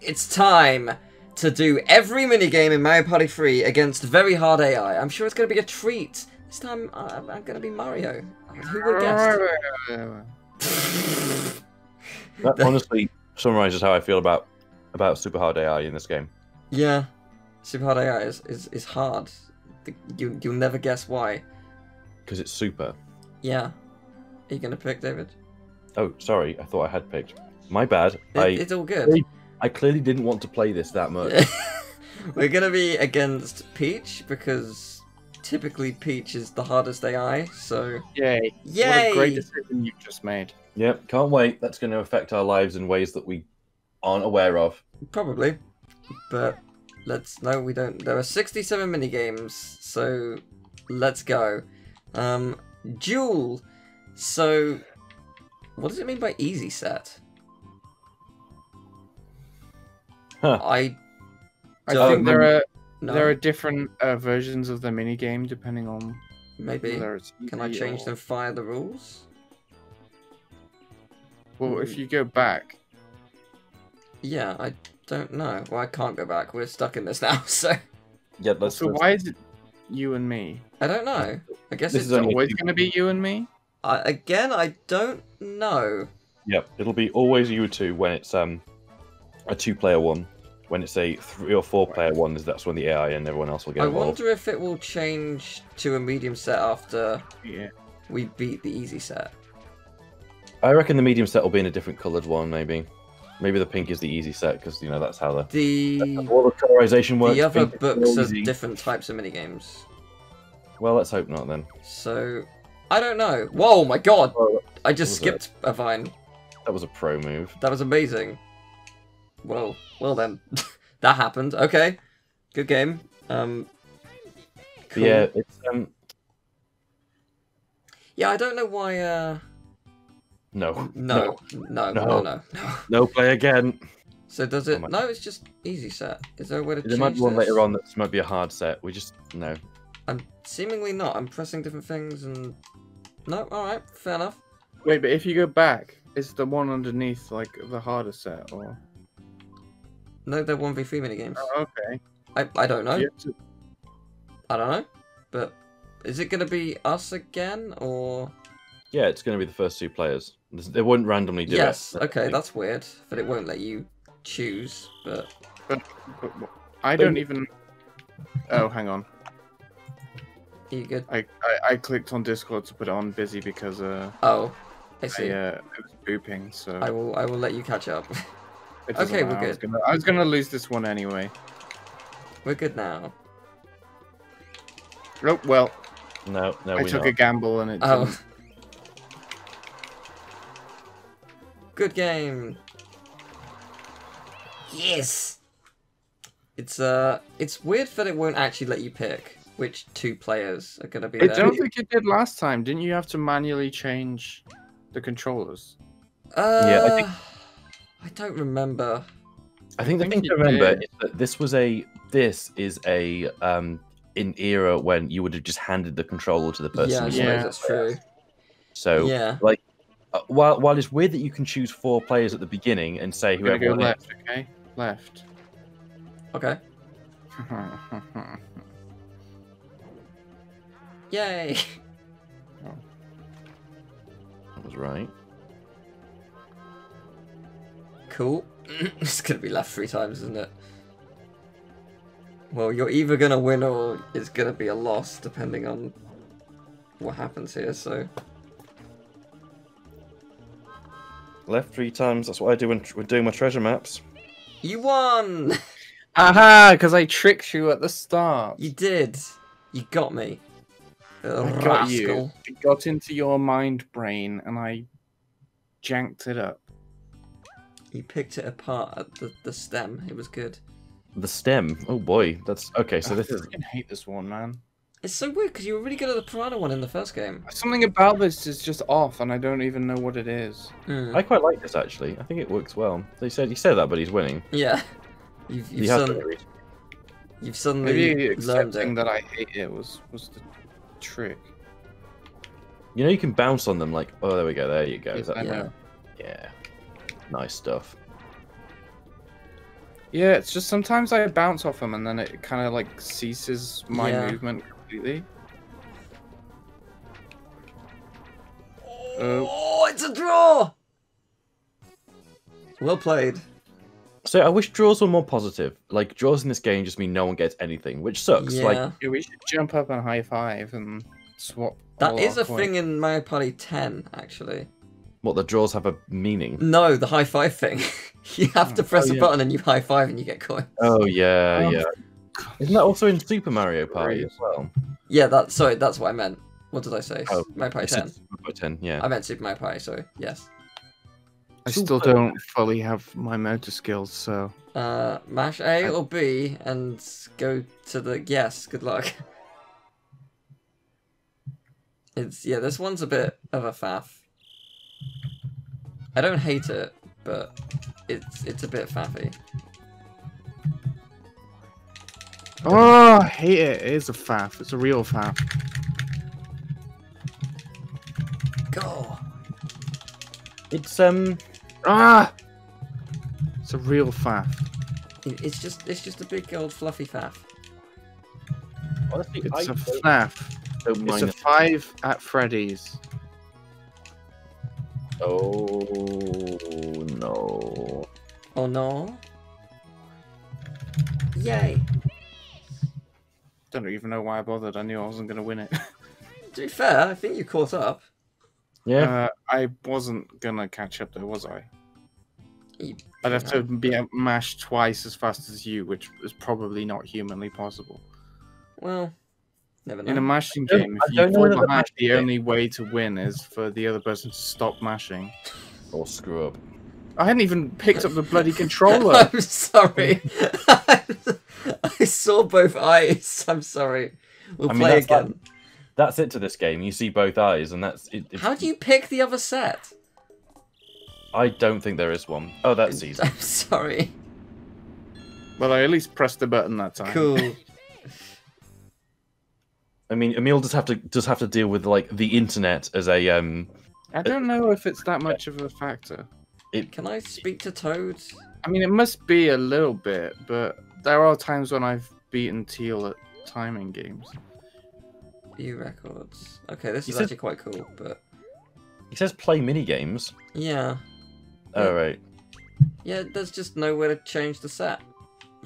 It's time to do every minigame in Mario Party 3 against very hard AI. I'm sure it's going to be a treat. This time, uh, I'm going to be Mario. Who would have guessed? That honestly summarizes how I feel about about super hard AI in this game. yeah, super hard AI is, is, is hard. You, you'll never guess why. Because it's super. Yeah. Are you going to pick, David? Oh, sorry, I thought I had picked. My bad. It, I it's all good. Wait. I clearly didn't want to play this that much. We're gonna be against Peach because typically Peach is the hardest AI. So Yay. Yay! What a great decision you've just made. yep, can't wait. That's going to affect our lives in ways that we aren't aware of. Probably, but let's no, we don't. There are sixty-seven mini games, so let's go. Um, Duel. So, what does it mean by easy set? I I don't think there are know. there are different uh, versions of the mini game depending on maybe. whether it's Can I change or- them via the rules? Well, if you go back, Yeah, I don't know. Well, I can't go back. We're stuck in this now, so Yeah, let's. so let's- why is it you and me? I don't know. I guess This it's Always going to be you and me? I, again. I don't know. Yep, it'll be always you two when it's um a two-player one. When it's a three or four-player one, is that's when the AI and everyone else will get I involved. wonder if it will change to a medium set after Yeah. we beat the easy set. I reckon the medium set will be in a different coloured one, maybe. Maybe the pink is the easy set because you know that's how the The all the colorization works. the other Pink books are easy. different types of minigames. Well, let's hope not then. So I don't know. Whoa, my god! Well, I just what was skipped a vine. that was a pro move. That was amazing. Well, well then, that happened. Okay, good game. Um, cool. Yeah, it's um Yeah, I don't know why. Uh, no, no, no, no, no, No. no. no. no, play again. So does Oh it? my- No, it's just easy set. Is there a way to There change might be one this? later on that might be a hard set. We just no. I'm seemingly not. I'm pressing different things and. No, all right, fair enough. Wait, but if you go back, is the one underneath like the harder set or? No, they're one v three minigames. Oh, okay. I I don't know. To- I don't know, but is it gonna be us again or? Yeah, it's going to be the first two players. They wouldn't randomly do yes. it. Yes. Okay, that's weird. But it won't let you choose. But but- but I don't even. Oh, hang on. Are you good? I, I I clicked on Discord to put it on busy because uh Oh, I I see. uh it was booping so. I will. I will let you catch up. it doesn't okay, we're matter. I was good. gonna I was gonna lose this one anyway. We're good now. Oh well, No, no, I we took not. a gamble and it. Oh. didn't. Good game. Yes. It's uh, it's weird that it won't actually let you pick which two players are gonna be I there. don't think it did last time. Didn't you have to manually change the controllers? Uh, Yeah, I think- I don't remember. I think the think thing to remember did. is that this was a this is a um in era when you would have just handed the controller to the person. yeah, I who suppose Yeah. that's true. So yeah. uh, while while it's weird that you can choose four players at the beginning and say I'm whoever go won it, left. Okay, left. Okay. Yay. that was right. Cool. it's gonna be left three times, isn't it? Well, you're either gonna win or it's gonna be a loss, depending on what happens here. So Left three times. That's what I do when when doing my treasure maps. you won. Aha! Because I tricked you at the start. You did. You got me. Uh, I got you. It got into your mind brain and I janked it up. You picked it apart at the, the stem. It was good. The stem. Oh boy, that's okay. So this I is fucking hate this one, man. It's so weird because you were really good at the piranha one in the first game. Something about this is just off, and I don't even know what it is. Hmm. I quite like this actually. I think it works well. They said he said that, but he's winning. Yeah. You've, you've, He has sudden- to you've suddenly Maybe learned accepting that I hate it was was the trick. You know, you can bounce on them like. Oh, there we go. There you go. Yes, Is that yeah. know. Yeah. Nice stuff. Yeah, it's just sometimes I bounce off them and then it kind of like ceases my Yeah. movement completely. Oh, oh, it's a draw! Well played. So I wish draws were more positive. Like draws in this game just mean no one gets anything, which sucks. Yeah. Like Yeah, we should jump up and high five and swap. that all is our a coins. thing in Mario Party 10, actually. What the draws have a meaning. No, the high five thing. you have to Oh, press oh, a button and you high five and you get coin. Oh yeah, Oh. yeah. Isn't that also in Super Mario Party as well? Yeah, that. Sorry, that's what I meant. What did I say? Oh, Mario Party 10. Super Mario 10, yeah. I meant Super Mario Party. Sorry. Yes. I still don't fully have my motor skills, so Uh, mash A or B and go to the yes. Good luck. It's yeah. This one's a bit of a faff. I don't hate it, but it's it's a bit faffy. oh, I hate it. It is a faff. It's a real faff. Go. It's um Ah, it's a real faff. It- It's just it's just a big old fluffy faff. honestly It's I a faff. It's a five at Freddy's. Oh no. Oh no. Yay. Don't even know why I bothered. I knew I wasn't gonna win it. To be fair, I think you caught up. Yeah. Uh, I wasn't gonna catch up though, was I? You- I'd have to be mashed twice as fast as you, which is probably not humanly possible. Well, never know. In a mashing I game, if you fall whether the behind, the game- only way to win is for the other person to stop mashing. or screw up. I hadn't even picked up the bloody controller. I'm sorry. Mm. I saw both eyes. I'm sorry. We'll I mean, play that's like- again. That's it to this game. You see both eyes, and that's it. it's- How do you pick the other set? I don't think there is one. Oh, that's easy. I'm sorry. well, I at least pressed the button that time. Cool. I mean, Emil does have to does have to deal with like the internet as a um. I don't know if it's that much of a factor. It Can I speak to Toad? I mean, it must be a little bit, but there are times when I've beaten Teal at timing games. View records. Okay, this He is said- actually quite cool, but he says play mini games. yeah, Oh right. yeah. There's just nowhere to change the set.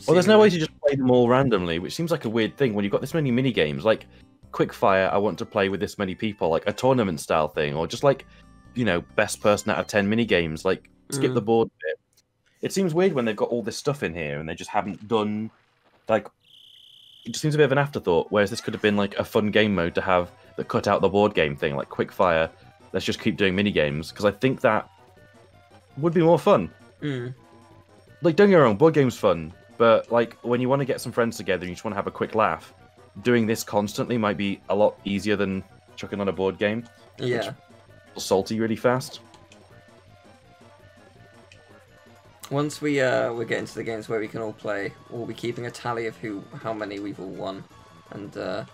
Well, there's no way to just play them all randomly, which seems like a weird thing when you've got this many mini games. Like quickfire, I want to play with this many people, like a tournament style thing, or just like, you know, best person out of ten mini games. Like skip Mm. the board bit. It seems weird when they've got all this stuff in here and they just haven't done like. It just seems a bit of an afterthought. Whereas this could have been like a fun game mode to have that cut out the board game thing, like quickfire. Let's just keep doing mini games because I think that would be more fun Mm. like don't get me wrong, board game's fun, but like when you want to get some friends together and you just want to have a quick laugh, doing this constantly might be a lot easier than chucking on a board game. Yeah. Salty really fast. Once we uh we get into the games where we can all play, we'll be keeping a tally of who how many we've all won, and uh,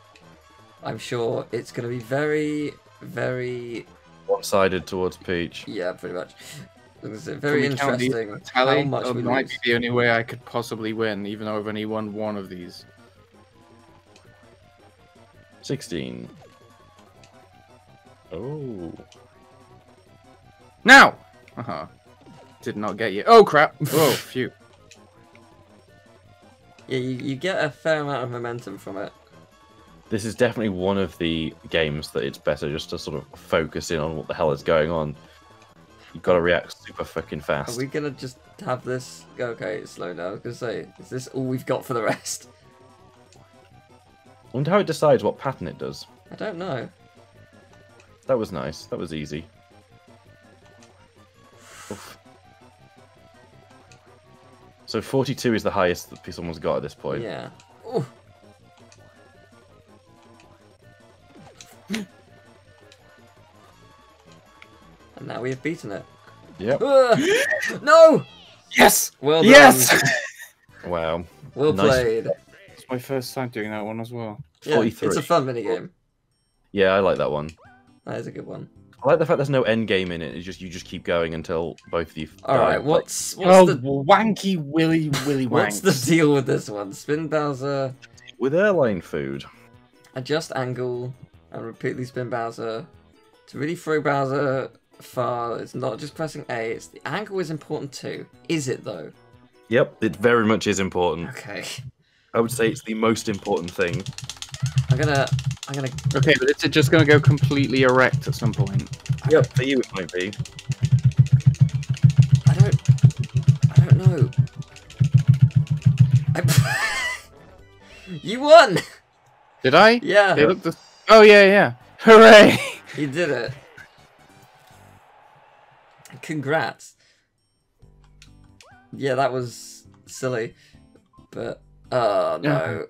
I'm sure it's going to be very very One-sided towards Peach. yeah pretty much. It's very Can we interesting Tally, how much that we might lose. be the only way I could possibly win, even though I've only won one of these. Sixteen. Oh. Now! Uh huh. Did not get you. Oh crap! Oh, phew. Yeah, you, you get a fair amount of momentum from it. This is definitely one of the games that it's better just to sort of focus in on what the hell is going on. You've got to react super fucking fast. Are we gonna just have this? Go okay, slow down. I was gonna say, is this all we've got for the rest? I wonder how it decides what pattern it does. I don't know. That was nice. That was easy. Oof. So 42 is the highest that someone's got at this point. Yeah. Ooh. and now we have beaten it. Yep. No! Yes! Well done. Yes! Wow. Well Nice. played. It's my first time doing that one as well. Yeah, it's a fun minigame. Yeah, I like that one. That is a good one. I like the fact there's no end game in it. It's just you just keep going until both of you. All die. right, what's oh, what's Oh, the wanky willy willy what's the deal with this one? Spin Bowser, with airline food? adjust angle, and repeatedly spin Bowser to really throw Bowser far. It's not just pressing A. It's the angle is important too. Is it though? Yep, it very much is important. Okay, I would say it's the most important thing. I'm gonna I'm gonna Okay, but is it just going to go completely erect at some point? Yep, for you it might be. I don't I don't know. I... you won. Did I? Yeah, They look the. Oh yeah, yeah. Hooray! you did it. Congrats. Yeah, that was silly, but oh no.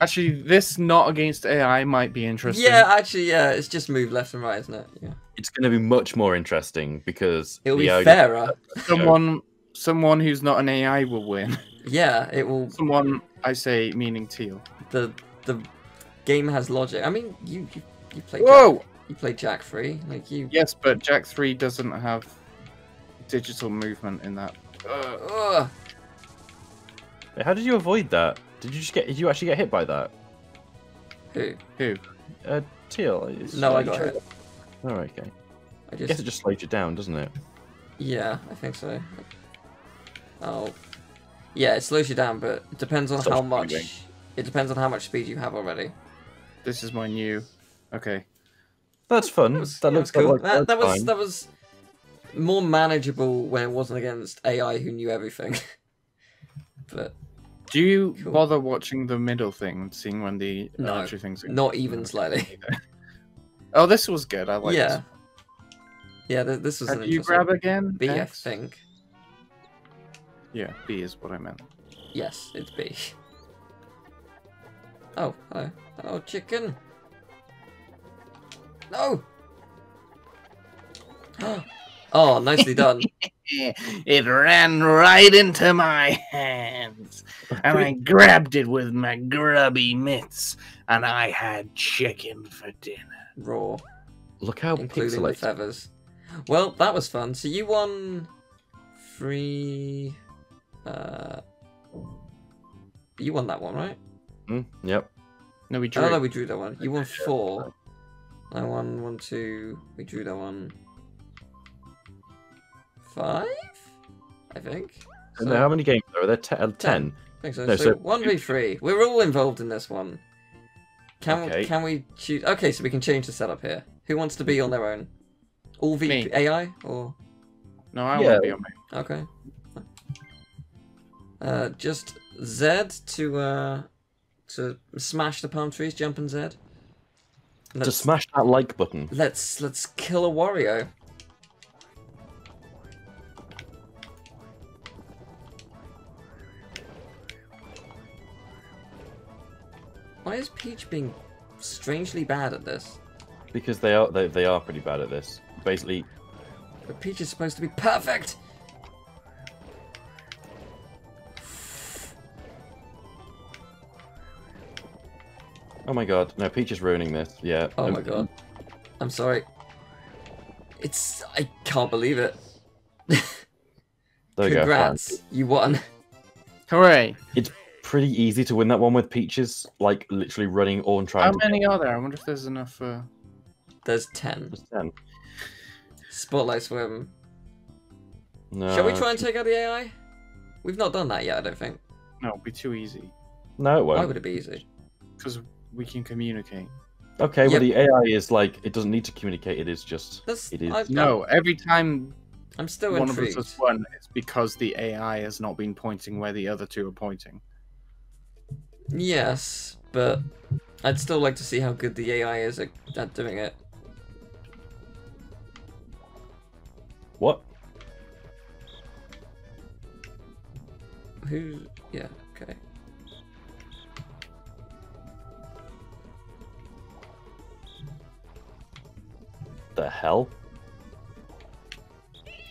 Actually, this not against AI might be interesting. Yeah, actually, yeah, it's just move left and right, isn't it? Yeah. It's going to be much more interesting because It'll be the idea- fairer. Someone, someone who's not an AI will win. Yeah, it will. Someone, I say, meaning teal. The the game has logic. I mean, you you, you play Whoa! Jack, you play Jack free, like you. Yes, but Jack Three doesn't have digital movement in that. Uh, ugh. How did you avoid that? Did you just get? Did you actually get hit by that? Who? Who? Uh, teal. No, I got it. Oh, okay. I I guess it just slows you down, doesn't it? Yeah, I think so. Oh. Yeah, it slows you down, but it depends on Stops how much. moving. It depends on how much speed you have already. This is my new. Okay. That's fun. That was, that that looks cool. like that, that was fine. that was more manageable when it wasn't against AI who knew everything. but Do you Cool. bother watching the middle thing, seeing when the uh, No, elementary things? are- not even slightly. Oh, this was good. I like yeah, this. yeah. Th- this was do you grab again? B, I X? think. Yeah, B is what I meant. Yes, it's B. Oh, hello. Oh, hello, chicken. No! Oh! Oh, nicely done. It ran right into my hands, and I grabbed it with my grubby mitts, and I had chicken for dinner. Raw, Look how including the feathers. Well, that was fun. So you won three. Uh, you won that one, right? Mm, yep. No, we drew. Oh no, we drew that one. You won four. I won one, two. We drew that one. Five, I think. And how many games are there? Te- uh, Ten. I think so. No, so so- one v three. We're all involved in this one. Can Okay. can we choose? Okay, so we can change the setup here. Who wants to be on their own? All v Me. AI or no, I Yeah. want to be on my. okay. Uh, just Z to uh to smash the palm trees. Jump and Z. To Let's, smash that like button. let's let's kill a Wario. Why is Peach being strangely bad at this? Because they are they, they are pretty bad at this. Basically, But Peach is supposed to be perfect. oh my god, no, Peach is ruining this. Yeah. Oh my god. I'm sorry. It's I can't believe it. There we go. Congrats, you won. Hooray! Pretty easy to win that one with Peaches, like literally running on trying How to many are there? I wonder if there's enough. Uh... There's ten. Just 10. Spotlight swim. No. Shall we try and take out the AI? We've not done that yet, I don't think. No, it'd be too easy No, it Why won't. would it be easy? because we can communicate. Okay, Yep. well the AI is like it doesn't need to communicate. It is just That's It is- I, No, every time I'm still one of us intrigued. has won, it's because the AI has not been pointing where the other two are pointing. Yes, but I'd still like to see how good the AI is at, at doing it. what? Who? Yeah. Okay. The hell?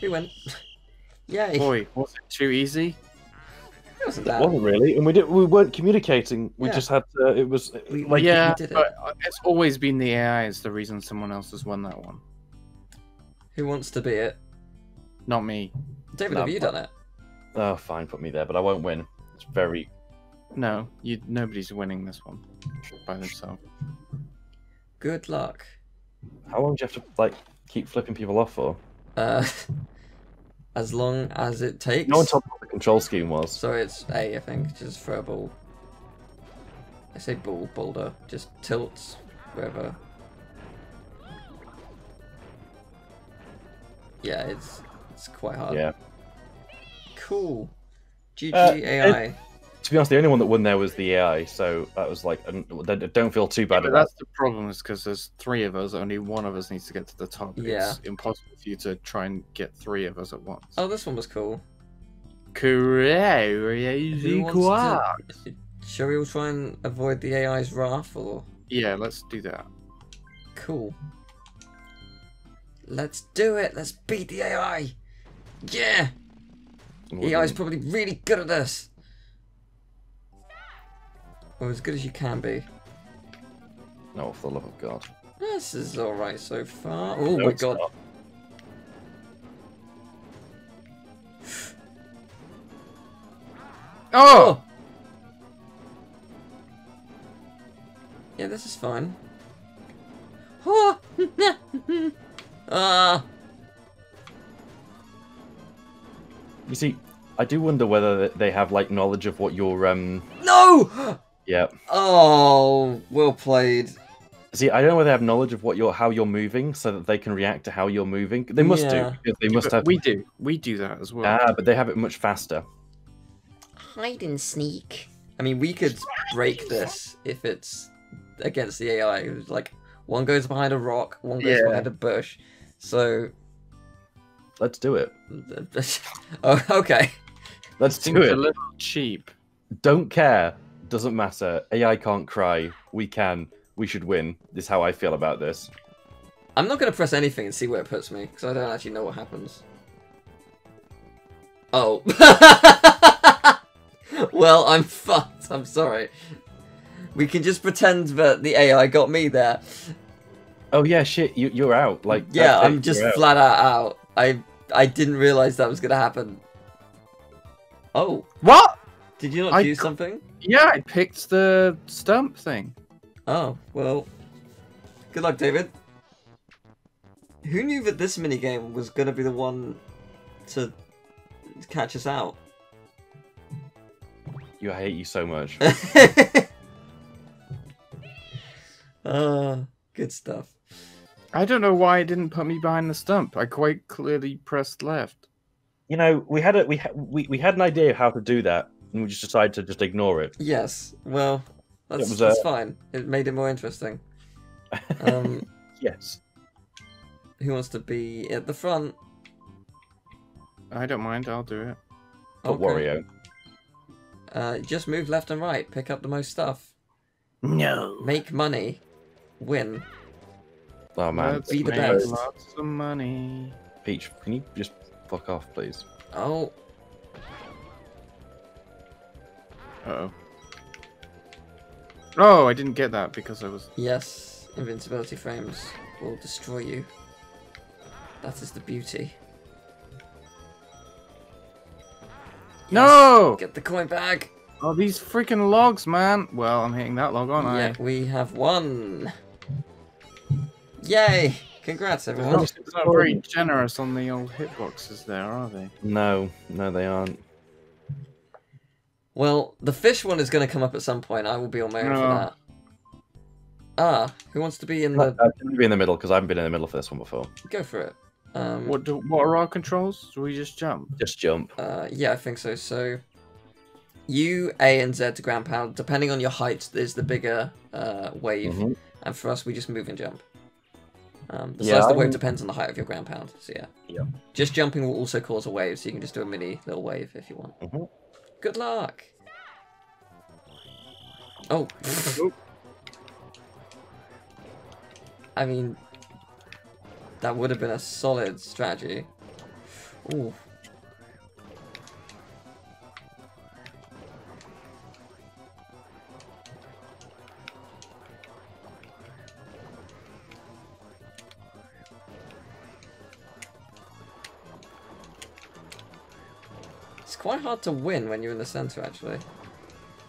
We went. Yay! Boy, was it too easy? It wasn't It that. wasn't really, and we didn't. We weren't communicating. We Yeah. just had to. It was We- like yeah, did it. but uh, it's always been the AI is the reason someone else has won that one. Who wants to be it? Not me. David, No, have you done it? Oh, fine, put me there, but I won't win. It's very. No, you. Nobody's winning this one by themselves. Good luck. How long do you have to like keep flipping people off for? Uh, as long as it takes. No one told me what the control scheme was. So it's A, I think. Just throw a ball. I say ball, boulder. Just tilts wherever. Yeah, it's it's quite hard. Yeah. Cool. GG Uh, AI. To be honest, the only one that won there was the AI, so that was like, I don't feel too bad But about. that's the problem, is because there's three of us. Only one of us needs to get to the top. Yeah. It's impossible for you to try and get three of us at once. Oh, this one was cool. Crazy Who wants to... Shall we all try and avoid the AI's wrath, or Yeah, let's do that. cool? Let's do it. Let's beat the AI. Yeah. AI's probably really good at this. Or as good as you can be. No, for the love of God. This is alright so far. Oh No, my god. not. Oh! Yeah, this is fine. Oh! Ah! You see, I do wonder whether they have like knowledge of what your um. no! Yeah. Oh, well played. See, I don't know whether they have knowledge of what you're, how you're moving, so that they can react to how you're moving. They must Yeah. do. Because they must But have. We do. We do that as well. Ah, but they have it much faster. Hide and sneak. I mean, we could break this if it's against the AI. It like one goes behind a rock, one goes Yeah. behind a bush. So, Let's do it. oh, okay. Let's Seems do a it. little cheap. Don't care. Doesn't matter. AI can't cry. We can. We should win. This is how I feel about this. I'm not going to press anything and see where it puts me because I don't actually know what happens. Oh. well, I'm fucked. I'm sorry. We can just pretend that the AI got me there. Oh yeah, shit. You you're out. Like Yeah, that's I'm just flat out out. I I didn't realize that was gonna happen. Oh, What? Did you not I do c- something? Yeah, I picked the stump thing. Oh, well. Good luck, David. Who knew that this minigame was gonna be the one to catch us out? You I hate you so much. uh, good stuff. I don't know why it didn't put me behind the stump. I quite clearly pressed left. you know, we had a we ha- we we had an idea of how to do that, and we just decided to just ignore it. Yes, well, that's, was, that's uh, fine. It made it more interesting. Um, yes. who wants to be at the front? I don't mind. I'll do it. Put Okay. Wario. Uh, just move left and right. Pick up the most stuff. No. Make money. Win. Oh man, Let's Be the best. lots of money. Peach, can you just fuck off, please? Oh, Uh oh. Oh, I didn't get that because I was. yes. Invincibility frames will destroy you. That is the beauty. No! Get the coin back. Oh, these freaking logs, man. Well, I'm hitting that log, aren't Yeah, I? we have won. Yay! Congrats, They're everyone. not, they're not very generous on the old hitboxes there, are they? No, no, they aren't. Well, the fish one is going to come up at some point. I will be on my own for that. Ah, who wants to be in I'm the? gonna be in the middle because I haven't been in the middle for this one before. Go for it. Um, What do, What are our controls? Do we just jump? Just jump. Uh, yeah, I think so. So, U, A, and Z to ground pound. Depending on your height, there's the bigger uh, wave, Mhm. and for us, we just move and jump. Um, the Yeah, size of the wave I'm- depends on the height of your ground pound. So yeah. Yeah. Just jumping will also cause a wave, so you can just do a mini little wave if you want. Mhm. Good luck. Oh. I mean, that would have been a solid strategy. Ooh. Quite hard to win when you're in the center, actually.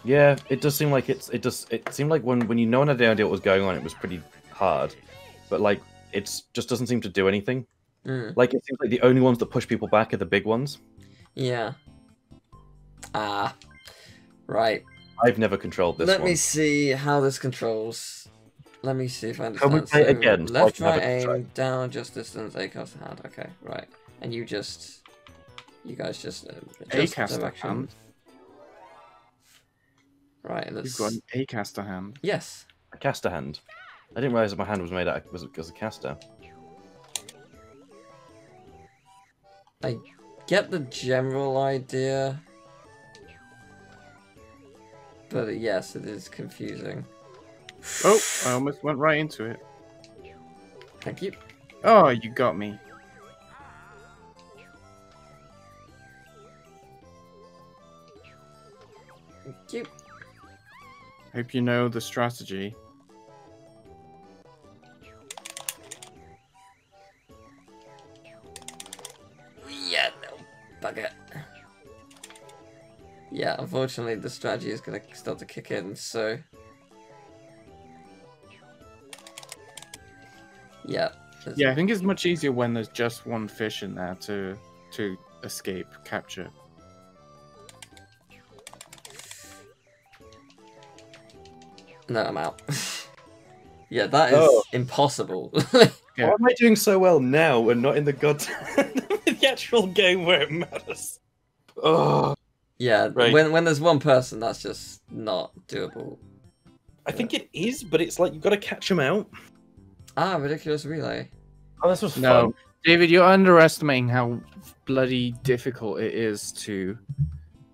Yeah, it does seem like it's it does it seemed like when when you know had no idea what was going on, it was pretty hard. But like it's just doesn't seem to do anything. Mm, Like it seems like the only ones that push people back are the big ones. yeah. Ah. Right. I've never controlled this Let one. me see how this controls. Let me see if I Can we understand. play it So, again left, right, aim, down, just distance, A cast hand. Okay, right. And you just, you guys just uh, adjust Acaster direction. hand. Right. Let's. You've got an A caster hand. Yes. A caster hand. I didn't realize that my hand was made out was was a caster. I get the general idea, but yes, it is confusing. Oh, I almost went right into it. Thank you. Oh, you got me. Hope you know the strategy. Yeah, no, bugger. Yeah, unfortunately, the strategy is going to start to kick in, so. Yeah. Yeah, I think it's much easier when there's just one fish in there to to escape capture. No, I'm out. yeah, that is Oh. impossible. Yeah. Why am I doing so well now and not in the god the actual game where it matters? Oh, yeah, Right. when when there's one person, that's just not doable. I think it is, but it's like you've got to catch them out. Ah, ridiculous relay. Oh, this was No, fun. David, you're underestimating how bloody difficult it is to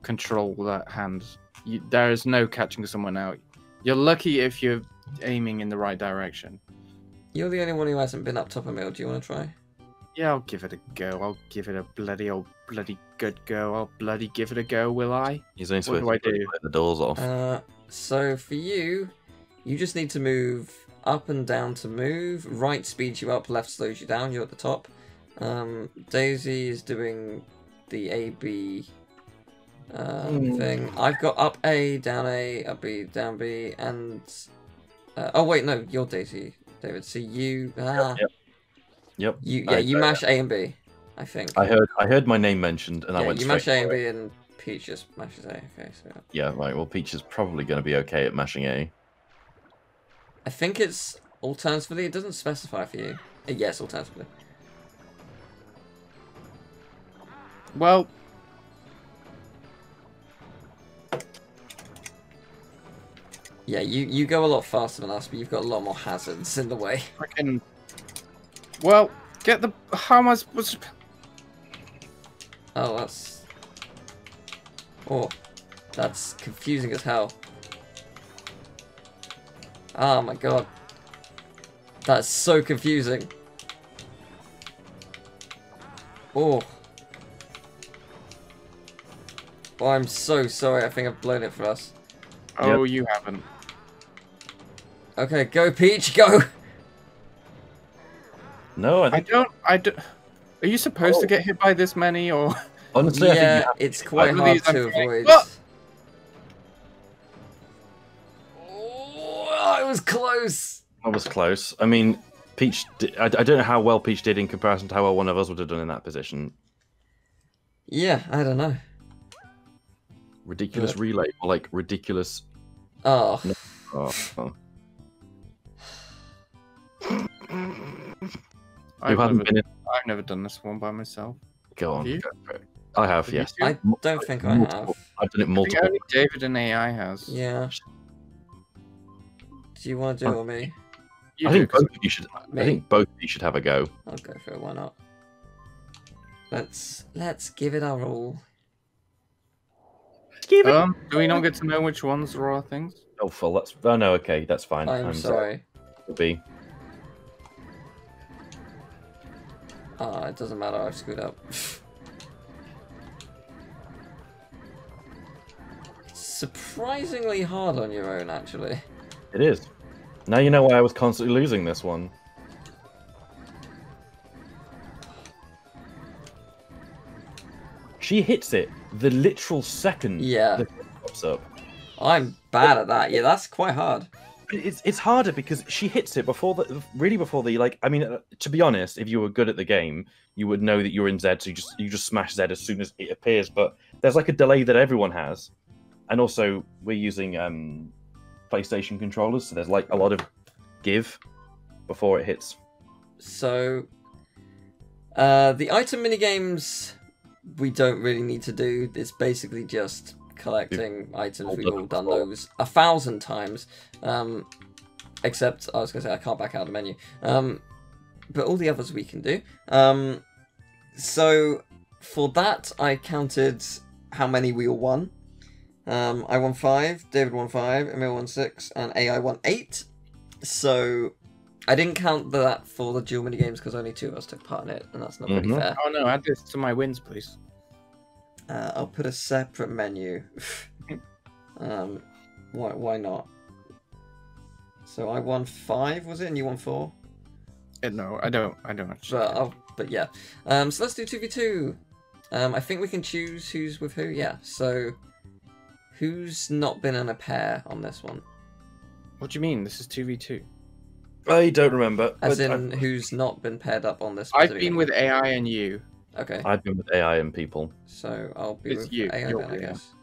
control that hand. You, there is no catching someone out. You're lucky if you're aiming in the right direction. You're the only one who hasn't been up top of mill. Do you want to try? Yeah, I'll give it a go. I'll give it a bloody old bloody good go. I'll bloody give it a go, will I? He's only What supposed do I to do? let the doors off. Uh, so for you, you just need to move up and down to move. Right speeds you up, left slows you down. You're at the top. Um, Daisy is doing the A B uh, Hmm. thing. I've got up A, down A, up B, down B, and uh, oh wait, no, you're Daisy, David. So you, ah, Yep. Yep. you, I- yeah, you I- mash A and B. I think. I heard I heard my name mentioned and I went yeah, went you mash A and for B, and Peach just mashes A. Okay, so Yeah, right. Well, Peach is probably going to be okay at mashing A. I think it's alternatively. It doesn't specify for you. Uh, yes, alternatively. Well, Yeah, you you go a lot faster than us, but you've got a lot more hazards in the way. freaking. Well, get the. How am I supposed to. Oh, that's. Oh, that's confusing as hell. Oh my god. That's so confusing. Oh. Oh, I'm so sorry. I think I've blown it for us. Oh, you haven't. Okay, go Peach, go! No, I I don't. I don't. Are you supposed to Oh. get hit by this many, or honestly, I think yeah, you have to it's quite hard to avoid. Oh, it was close. That was close. I mean, Peach. Did, I, I don't know how well Peach did in comparison to how well one of us would have done in that position. Yeah, I don't know. Ridiculous Yeah. relay, or like ridiculous. Oh, Oh, oh. I've Who hasn't never, been in? I've never done this one by myself. Go on. go. I have, Have yes. I don't think I Multiple. have. I've done it I think multiple. only David and AI has. Yeah. Do you want to do it or me? You I do, think 'cause both of you should. Me. I think both of you should have a go. I'll go for it. Why not? Let's let's give it our all. Give Um, do we not get to know which ones are our things? Oh, full. That's. Oh no. Okay, that's fine. I'm sorry. Will be. Ah, it doesn't matter. I've screwed up. Surprisingly hard on your own, actually. It is. Now you know why I was constantly losing this one. she hits it the literal second Yeah. pops up. I'm bad at that. Yeah, that's quite hard. It's it's harder because she hits it before the really before the like. I mean, uh, to be honest, if you were good at the game, you would know that you're in Z, so you just you just smash Z as soon as it appears. But there's like a delay that everyone has, and also we're using um PlayStation controllers, so there's like a lot of give before it hits. So, uh, the item minigames we don't really need to do. It's basically just collecting items. We've all done those a thousand times. Um, except I was gonna say I can't back out of the menu. Um, but all the others we can do. Um, so for that I counted how many we all won. Um, I won five, David won five, Emil won six, and AI won eight. So I didn't count that for the dual mini games because only two of us took part in it, and that's not really Mhm. fair. Oh no, add this to my wins, please. Uh, I'll put a separate menu. um, why? Why not? So I won five, was it, and you won four? Uh, no, I don't. I don't actually. But I'll, but yeah. Um, so let's do two v two. Um, I think we can choose who's with who. Yeah. So who's not been in a pair on this one? What do you mean? This is two v two. I don't remember. As in, I- who's not been paired up on this? I've been one? with AI and you. Okay. I've been with AI and people. So I'll be It's with you, AI you're then, I guess.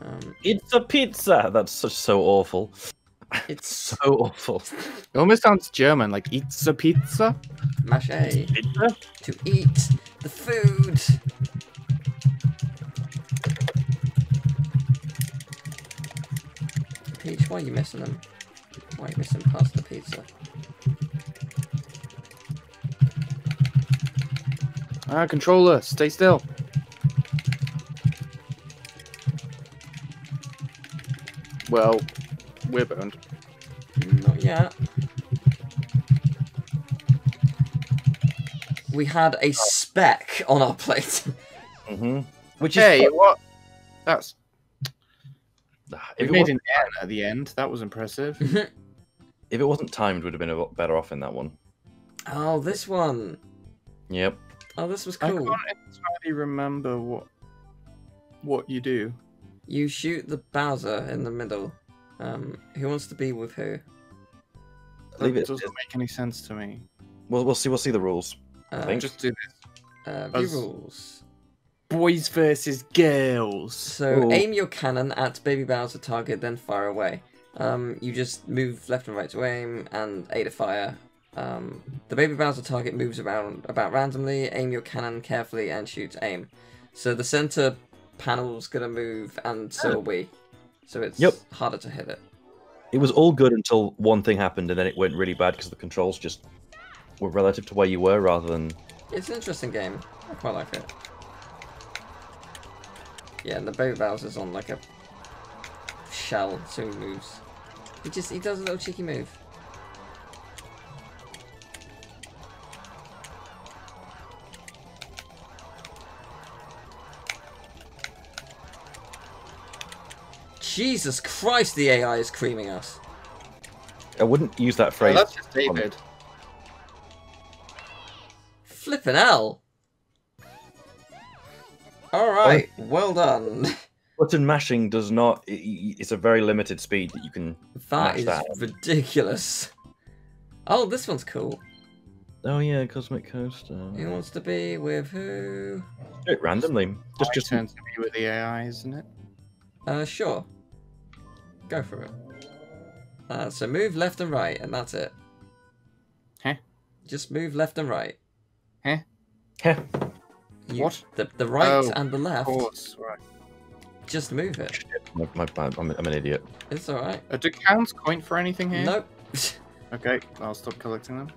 Um, It's a pizza. That's such so awful. it's So awful. It almost sounds German, like it's a pizza. mash A Pizza? to eat the food. Peach, why are you missing them? Why are you missing parts of the pizza? Ah, controller, stay still. Well, we're boned. Not yet. We had a speck on our plate. hmm Which is Hey, what? That's if we it, made an N at the end. That was impressive. if it wasn't timed, we'd have been a lot better off in that one. oh, this one. Yep. Oh, this was cool. I cool. can't entirely remember what what you do. You shoot the Bowser in the middle. Um, who wants to be with who? Leave That it. doesn't make any sense to me. We'll, we'll see. We'll see the rules. Uh, think. Just do this. uh, view Us- rules. Boys versus girls. So Ooh. aim your cannon at Baby Bowser target, then fire away. Um, you just move left and right to aim and A to fire. Um, the Baby Bowser target moves around about randomly. Aim your cannon carefully and shoot aim. So the center panel's gonna move, and so are we. So it's Yep. harder to hit it. It was all good until one thing happened, and then it went really bad because the controls just were relative to where you were rather than. It's an interesting game. I quite like it. Yeah, and the Baby Bowser's on like a shell, so he moves. He just he does a little cheeky move. Jesus Christ, the AI is creaming us. I wouldn't use that Oh, phrase. that's just David. Flippin' hell. Alright, well done. Button mashing does not. i- i- It's a very limited speed that you can. That is that. ridiculous. Oh, this one's cool. Oh yeah, Cosmic Coaster. He wants to be with who? Do it randomly. Just My just turn to be with the AI, isn't it? Uh, sure. Go for it. Uh, so move left and right, and that's it. Huh? Just move left and right. Heh. You, What? The, the right Oh, and the Of left. course, right. Just move it. My, my, my, I'm, I'm an idiot. It's alright. Uh, do counts coin for anything here? Nope. Okay, I'll stop collecting them.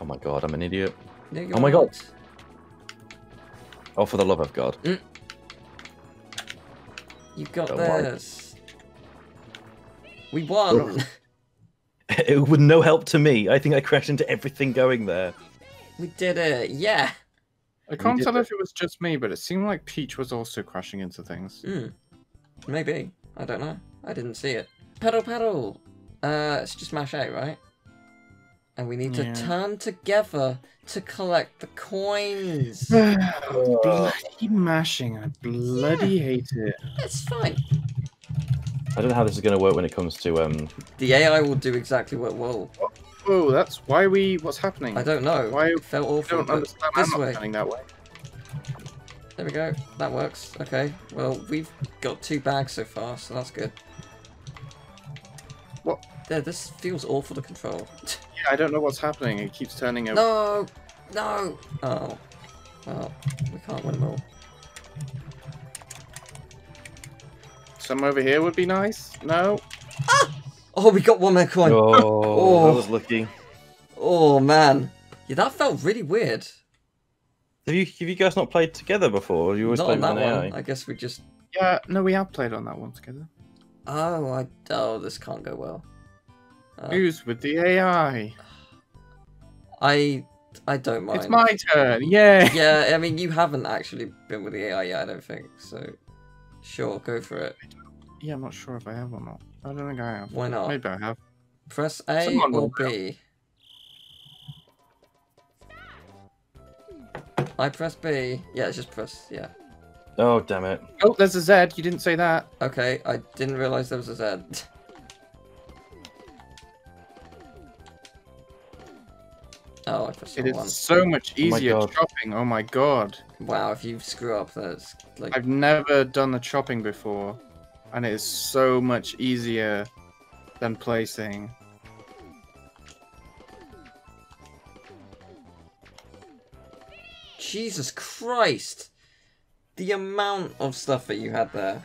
Oh my god, I'm an idiot. No, you're Oh my God. Oh, for the love of God. You got Don't worry. This. We won. It was no help to me. I think I crashed into everything going there. we did it. Yeah. I can't tell that. if it was just me, but it seemed like Peach was also crashing into things. Hmm. Maybe. I don't know. I didn't see it. Puddle, paddle. Uh, it's just mash A, right? and we need Yeah. to turn together to collect the coins. bloody mashing. I bloody hate it. it's fine. I don't know how this is going to work when it comes to um. The AI will do exactly what. Well, Oh, that's why we. What's happening? I don't know. Why- It felt I don't but understand. this I'm way. not turning that way. There we go. That works. Okay. Well, we've got two bags so far, so that's good. What? There, this feels awful to control. Yeah, I don't know what's happening. It keeps turning over. no! No! Oh. Well, we can't win them all. Some over here would be nice. No. Ah! Oh, we got one more coin! Oh, Oh. that was lucky. Oh, man. Yeah, that felt really weird. Have you have you guys not played together before? You always Not play on that an one. AI. I guess we just. Yeah, no, we have played on that one together. Oh, I. Oh, this can't go well. Uh, Who's with the AI? I. I don't mind. It's my turn. Yeah. Yeah, I mean, you haven't actually been with the AI yet, I don't think. So, sure, go for it. Yeah, I'm not sure if I have or not. I don't think I have. Why not? Maybe I have. Press A Someone or will B. I press B. Yeah, it's just press. Yeah. Oh damn it! Oh, there's a Z. You didn't say that. Okay, I didn't realize there was a Z. oh, I pressed the wrong is one. so much Oh easier God. chopping. Oh my god. Wow, if you screw up, that's like. I've never done the chopping before, and it is so much easier than placing. Jesus Christ! The amount of stuff that you had there.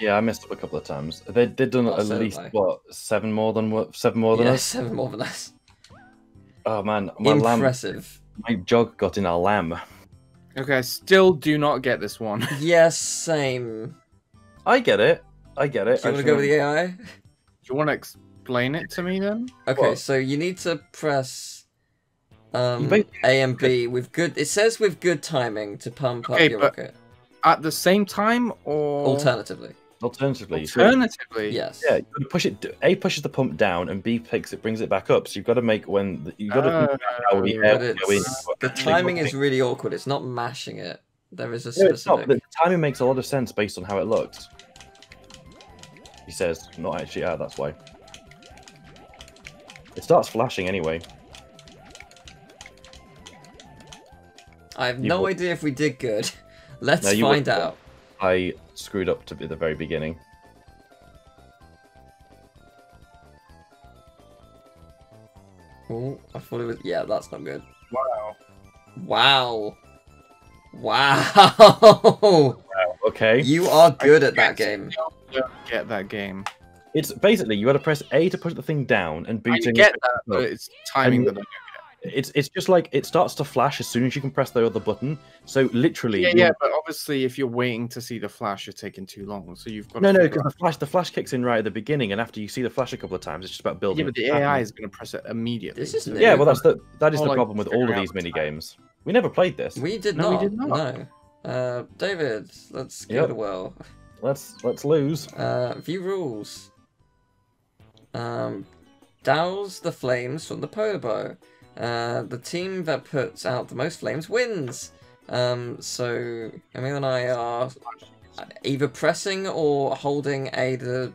Yeah, I messed up a couple of times. They they've done Oh, at so least have what seven more than what seven more than yeah, us. seven more than us. Oh man, my lamb, Impressive. my jog got in our lamb. Okay, I still do not get this one. Yes, same. I get it. I get it. Do you I want to go with the AI? Do you want to explain it to me then? Okay, What? so you need to press um, A and B with good. It says with good timing to pump Okay, up your but- rocket. At the same time, or Alternatively, Alternatively, you could- alternatively? yes. yeah, you push it. A pushes the pump down, and B picks it, brings it back up. So you've got to make when the, you've got to Uh, how the air in. the timing is really awkward. It's not mashing it. There is a No, it's not. specific. The timing makes a lot of sense based on how it looks. He says, not actually. Ah, that's why. It starts flashing anyway. I have You no will- idea if we did good. Let's No, you will- find out. I screwed up to be the very beginning. Oh, I thought it was. Yeah, that's not good. Wow. Wow. Wow. Okay. you are good at that game. Get that game. It's basically you got to press A to push the thing down and B I to get that, but it's timing And- that. I It's it's just like it starts to flash as soon as you can press the other button. So literally, Yeah, yeah, but obviously, if you're waiting to see the flash, you're taking too long. So you've got No, no, because the flash the flash kicks in right at the beginning, and after you see the flash a couple of times, it's just about building. Yeah, but the a pattern. AI is going to press it immediately. This is so- new. Yeah, well, that's the that is Or, the like, problem with all of these mini games. We never played this. We did No, we not. did not. No. Uh, David, let's give Yep. it a whirl. Let's let's lose. Uh, view rules. Um, douse the flames from the polar bow. Uh, the team that puts out the most flames wins. Um, so Emil and I are either pressing or holding A to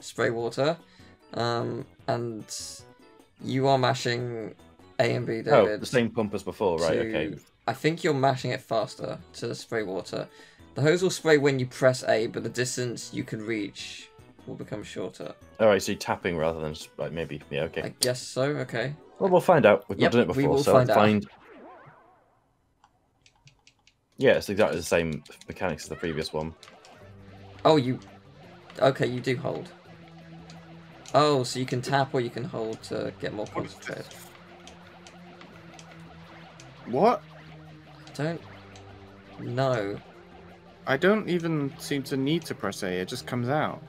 spray water. Um, and you are mashing A and B, Oh, the same pump as before, right? to- Okay. I think you're mashing it faster to spray water. The hose will spray when you press A, but the distance you can reach will become shorter. All right, so you're tapping rather than like maybe. Yeah, okay. I guess so. Okay. Well, we'll find out. We've Yep, not done it we before, will so find let's out. find. Yeah, it's exactly the same mechanics as the previous one. Oh, you. Okay, you do hold. Oh, so you can tap or you can hold to get more What is concentrated. this? What? Don't. No. I don't even seem to need to press A. It just comes out.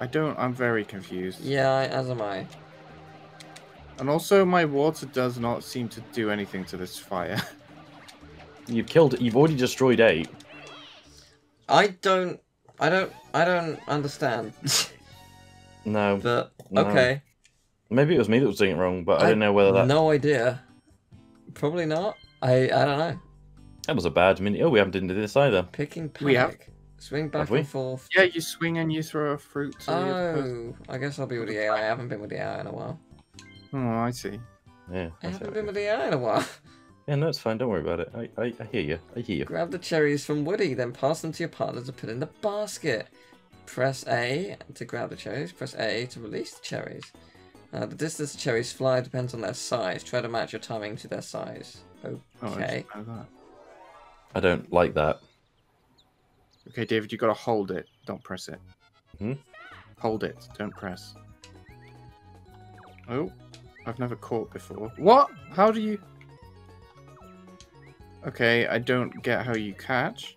I don't. I'm very confused. Yeah, as am I. And also, my water does not seem to do anything to this fire. You've killed. You've already destroyed eight. I don't. I don't. I don't understand. No. but No. okay. Maybe it was me that was doing it wrong, but I, I- don't know whether that No idea. Probably not. I I don't know. that was a bad mini. Oh, we haven't done this either. Picking panic. We have- Swing back Have and forth. Yeah, you swing and you throw a fruit. To the. Oh, I guess I'll be with the AI. I haven't been with the AI in a while. Oh, I see. Yeah, I that's haven't it. been with the AI in a while. yeah, no, it's fine. Don't worry about it. I, I, I hear you. I hear you. Grab the cherries from Woody, then pass them to your partner to put in the basket. Press A to grab the cherries. Press A to release the cherries. Uh, the distance the cherries fly depends on their size. Try to match your timing to their size. Oh, I Okay. didn't know that. I don't like that. Okay, David, you gotta hold it. Don't press it. Hmm? Hold it. Don't press. Oh, I've never caught before. What? How do you? Okay, I don't get how you catch.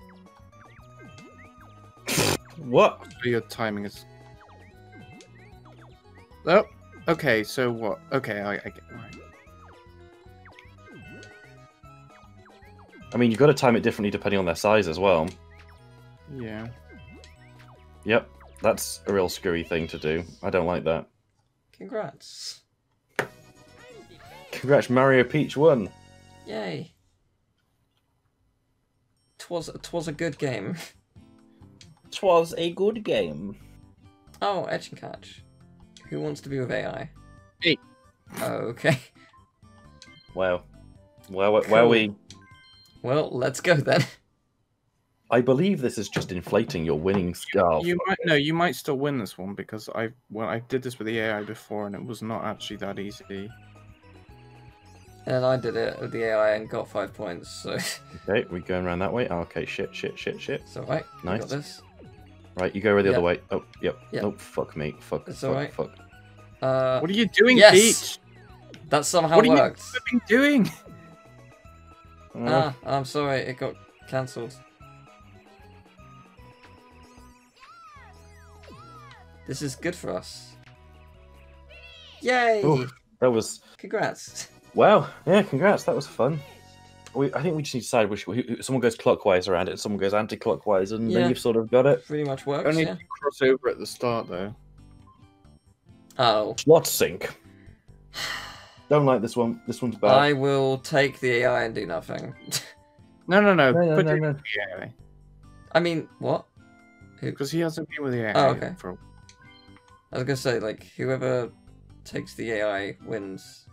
What? But Your timing is. Oh, okay. So what? Okay, I, I get. Right. I mean, you've got to time it differently depending on their size as well. Yeah. Yep, that's a real screwy thing to do. I don't like that. Congrats. Congrats, Mario Peach won. Yay. Twas twas a good game. Twas a good game. Oh, Etch and Catch. Who wants to be with AI? Me. Oh, okay. Wow. Where, where, where Cool. we? Well, let's go then. I believe this is just inflating your winning scarf. You might no, you might still win this one because I well I did this with the AI before and it was not actually that easy. And I did it with the AI and got five points, so Okay, we're going around that way. Oh, okay, shit, shit, shit, shit. it's alright. Nice. Got this. Right, you go the Yep. other way. Oh, yep. Yep. Nope. Fuck me. Fuck. It's fuck. alright. Fuck. Uh, What are you doing, yes! Peach? that somehow What are you worked. flipping doing? Oh, Ah, I'm sorry, it got cancelled. This is good for us. Yay! Ooh. that was Congrats. wow. Yeah, congrats. That was fun. We, I think we just need to decide which who, who- someone goes clockwise around it, and someone goes anti-clockwise, and Yeah. then you've sort of got it. Pretty much works, Only yeah. if you cross over at the start though. Oh. Slot sync. Don't like this one. This one's bad. I will take the AI and do nothing. No, no, no. No, no, put no, no. AI I mean, what? Because he hasn't been with the AI Oh, okay. for. I was gonna say, like, whoever takes the AI wins.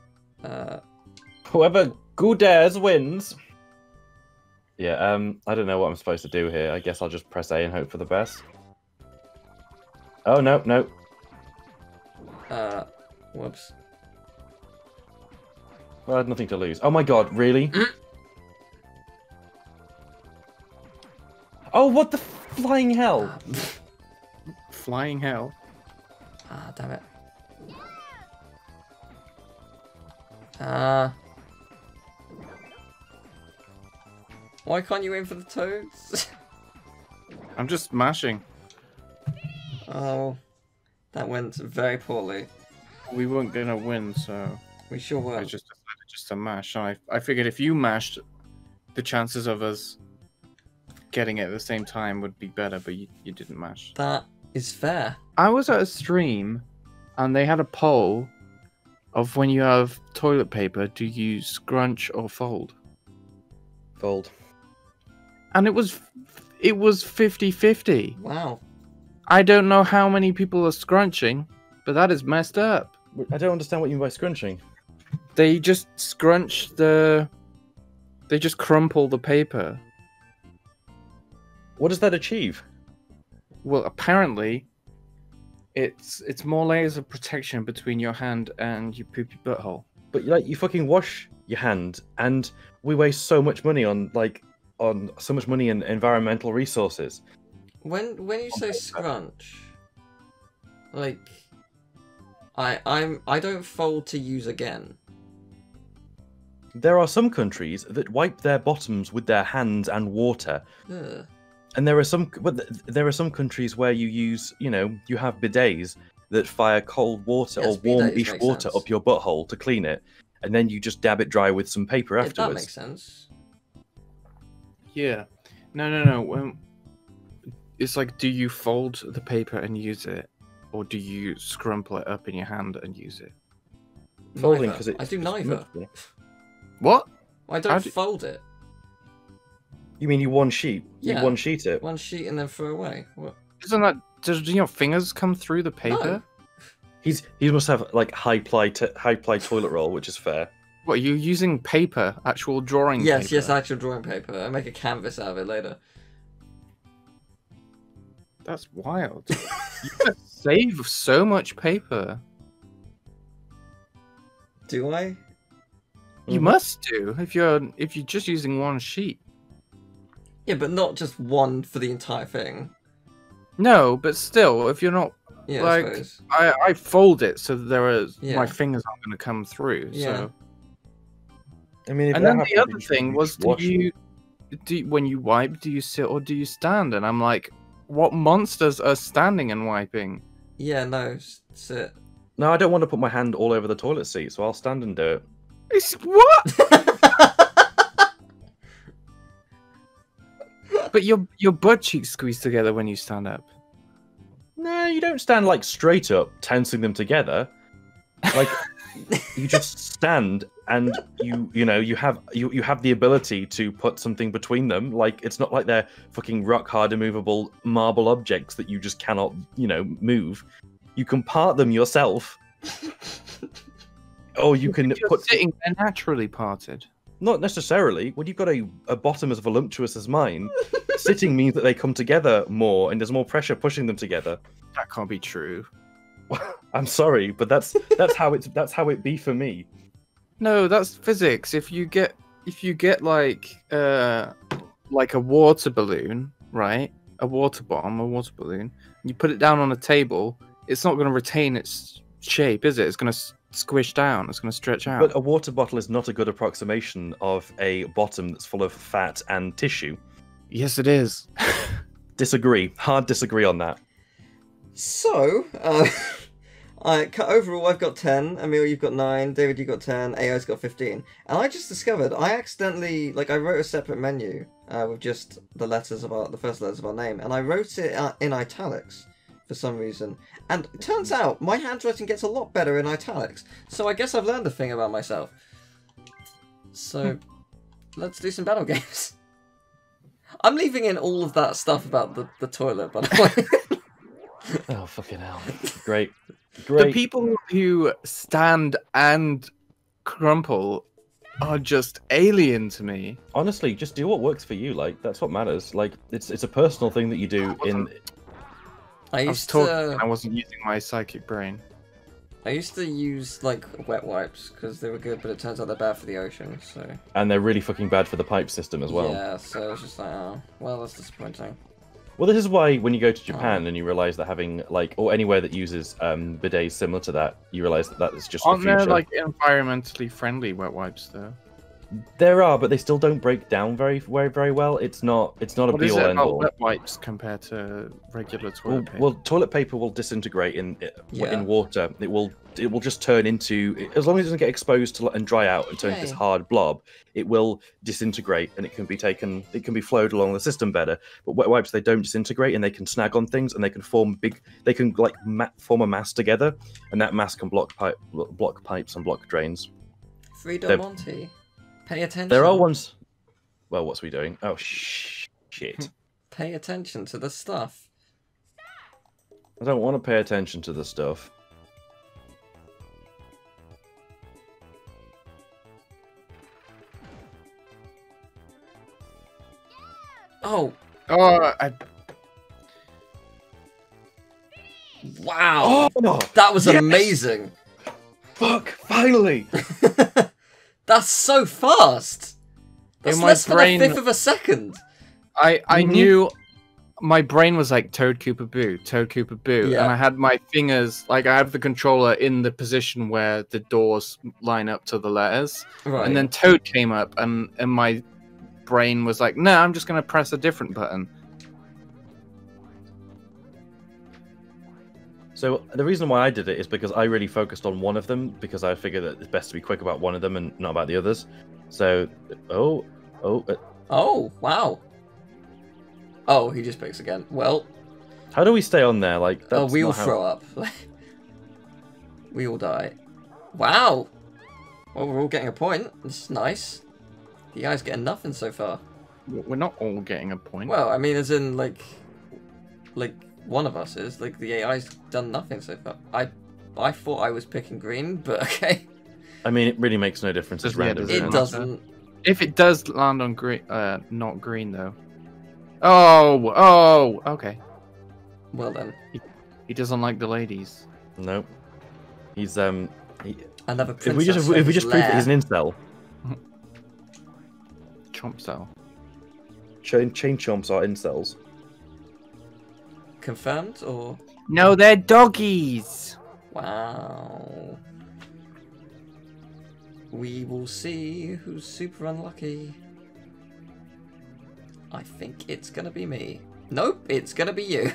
Uh, Whoever good dares wins. Yeah, um, I don't know what I'm supposed to do here. I guess I'll just press A and hope for the best. Oh no, no. uh, whoops. Well, I had nothing to lose. Oh my god, really? Mm. oh, what the flying hell? Flying hell. Ah, damn it. Ah. Why can't you aim for the toads? I'm just mashing. oh, that went very poorly. We weren't gonna win, so We sure were. I just decided just to mash. I I figured if you mashed, the chances of us getting it at the same time would be better, but you, you didn't mash. That is fair. I was at a stream, and they had a poll of when you have toilet paper, do you scrunch or fold? Fold. And it was it was 50-50. Wow. I don't know how many people are scrunching, but that is messed up. I don't understand what you mean by scrunching. They just scrunch the they just crumple the paper. What does that achieve? Well, apparently it's it's more layers of protection between your hand and your poopy butthole. But like, you fucking wash your hand, and we waste so much money on like on so much money and environmental resources. When when you say scrunch, like, I I'm I don't fold to use again. There are some countries that wipe their bottoms with their hands and water, Ugh. and there are some but there are some countries where you use you know you have bidets that fire cold water Yes, or warm bidets ish water sense. up your butthole to clean it, and then you just dab it dry with some paper that afterwards. makes sense. Yeah. No, no, no. When, it's like, do you fold the paper and use it, or do you scrumple it up in your hand and use it? Folding because. I do neither. What? I don't do- fold it. You mean you one sheet? Yeah. You one sheet it. One sheet and then throw away. What? Isn't that? Does your fingers come through the paper? No. He's he must have like high ply t- high ply toilet roll, which is fair. What? Are you using paper? Actual drawing? Yes, paper? yes, actual drawing paper. I make a canvas out of it later. That's wild. you save so much paper. Do I? You Mhm. must do if you're if you're just using one sheet. Yeah, but not just one for the entire thing. No, but still, if you're not, Yeah, Like- I. I, I fold it so that there is Yeah. my fingers aren't going to come through. Yeah. So, I mean, if and that then the other thing was, do you, do you- when you wipe, do you sit or do you stand? And I'm like, what monsters are standing and wiping? Yeah, no, sit. No, I don't want to put my hand all over the toilet seat, so I'll stand and do it. It's what? but your your butt cheeks squeeze together when you stand up. No, you don't stand like straight up, tensing them together. Like you just stand and you you know you have you you have the ability to put something between them. Like it's not like they're fucking rock hard immovable marble objects that you just cannot you know move. You can part them yourself, or you can you're put sitting, they're naturally parted. not necessarily when you've got a, a bottom as voluptuous as mine. sitting means that they come together more, and there's more pressure pushing them together. That can't be true. I'm sorry, but that's that's how it's that's how it be for me. No, that's physics. If you get if you get like uh like a water balloon, right? A water bomb, a water balloon, you put it down on a table, it's not going to retain its shape, is it? It's going to squish down. It's going to stretch out. But a water bottle is not a good approximation of a bottom that's full of fat and tissue. yes, it is. Disagree. Hard disagree on that. So, uh, I cut overall. I've got ten. Emil, you've got nine. David, you've got ten. AI's got fifteen. And I just discovered I accidentally like I wrote a separate menu uh, with just the letters of our the first letters of our name, and I wrote it uh, in italics for some reason. And it turns out my handwriting gets a lot better in italics. So I guess I've learned a thing about myself. So, let's do some battle games. I'm leaving in all of that stuff about the, the toilet, by the way. Oh fucking hell! Great, The people who stand and crumple are just alien to me. Honestly, just do what works for you. Like that's what matters. Like it's it's a personal thing that you do in. I I was used talking, to I wasn't using my psychic brain. I used to use like wet wipes because they were good, but it turns out they're bad for the ocean. So And they're really fucking bad for the pipe system as well. yeah, so it's just like oh well, that's disappointing. Well, this is why when you go to Oh. Japan and you realize that having like or anywhere that uses um, bidets similar to that, you realize that that is just Aren't the there like environmentally friendly wet wipes though? There are, but they still don't break down very very very well. It's not it's not a What be is all it end about all. wet wipes compared to regular toilet Well, paper? well, toilet paper will disintegrate in Yeah. in water. It will it will just turn into as long as it doesn't get exposed to and dry out and turn into this hard blob. It will disintegrate and it can be taken. It can be flowed along the system better. But wet wipes they don't disintegrate and they can snag on things and they can form big. They can like ma- form a mass together and that mass can block pipe block pipes and block drains. Freedom They're- Monty, pay attention. There are ones. Well, what's we doing? Oh sh- shit! Pay attention to the stuff. I don't want to pay attention to the stuff. Oh oh, I, wow, Oh, that was yes! amazing. fuck! Finally. That's so fast. That's my less brain- than a fifth of a second. I, I Mhm. knew my brain was like Toad Koopa Boo, Toad Koopa Boo, Yeah. and I had my fingers like I have the controller in the position where the doors line up to the letters, Right. and then Toad came up, and and my brain was like, no, I'm just gonna press a different button. So the reason why I did it is because I really focused on one of them because I figured that it's best to be quick about one of them and not about the others. So, oh, oh, uh, oh wow. Oh, he just picks again. Well, how do we stay on there? Like, oh, we all not how- throw up. we all die. Wow. Well, we're all getting a point. This is nice. The guy's getting nothing so far. We're not all getting a point. Well, I mean, as in like, like one of us is like the AI's done nothing so far. I, I thought I was picking green, but okay, I mean, it really makes no difference. It's Doesn't- yeah, random. doesn't it isn't matter. doesn't. if it does land on green, uh, not green though. Oh, oh, okay. Well then, He doesn't like the ladies. Nope. He's um. He, another if we just if we just prove that he's an incel, Chomp cell. chain chain chomps are incels. Confirmed or No, they're doggies. wow. We will see who's super unlucky. I think it's gonna be me. Nope, it's gonna be you.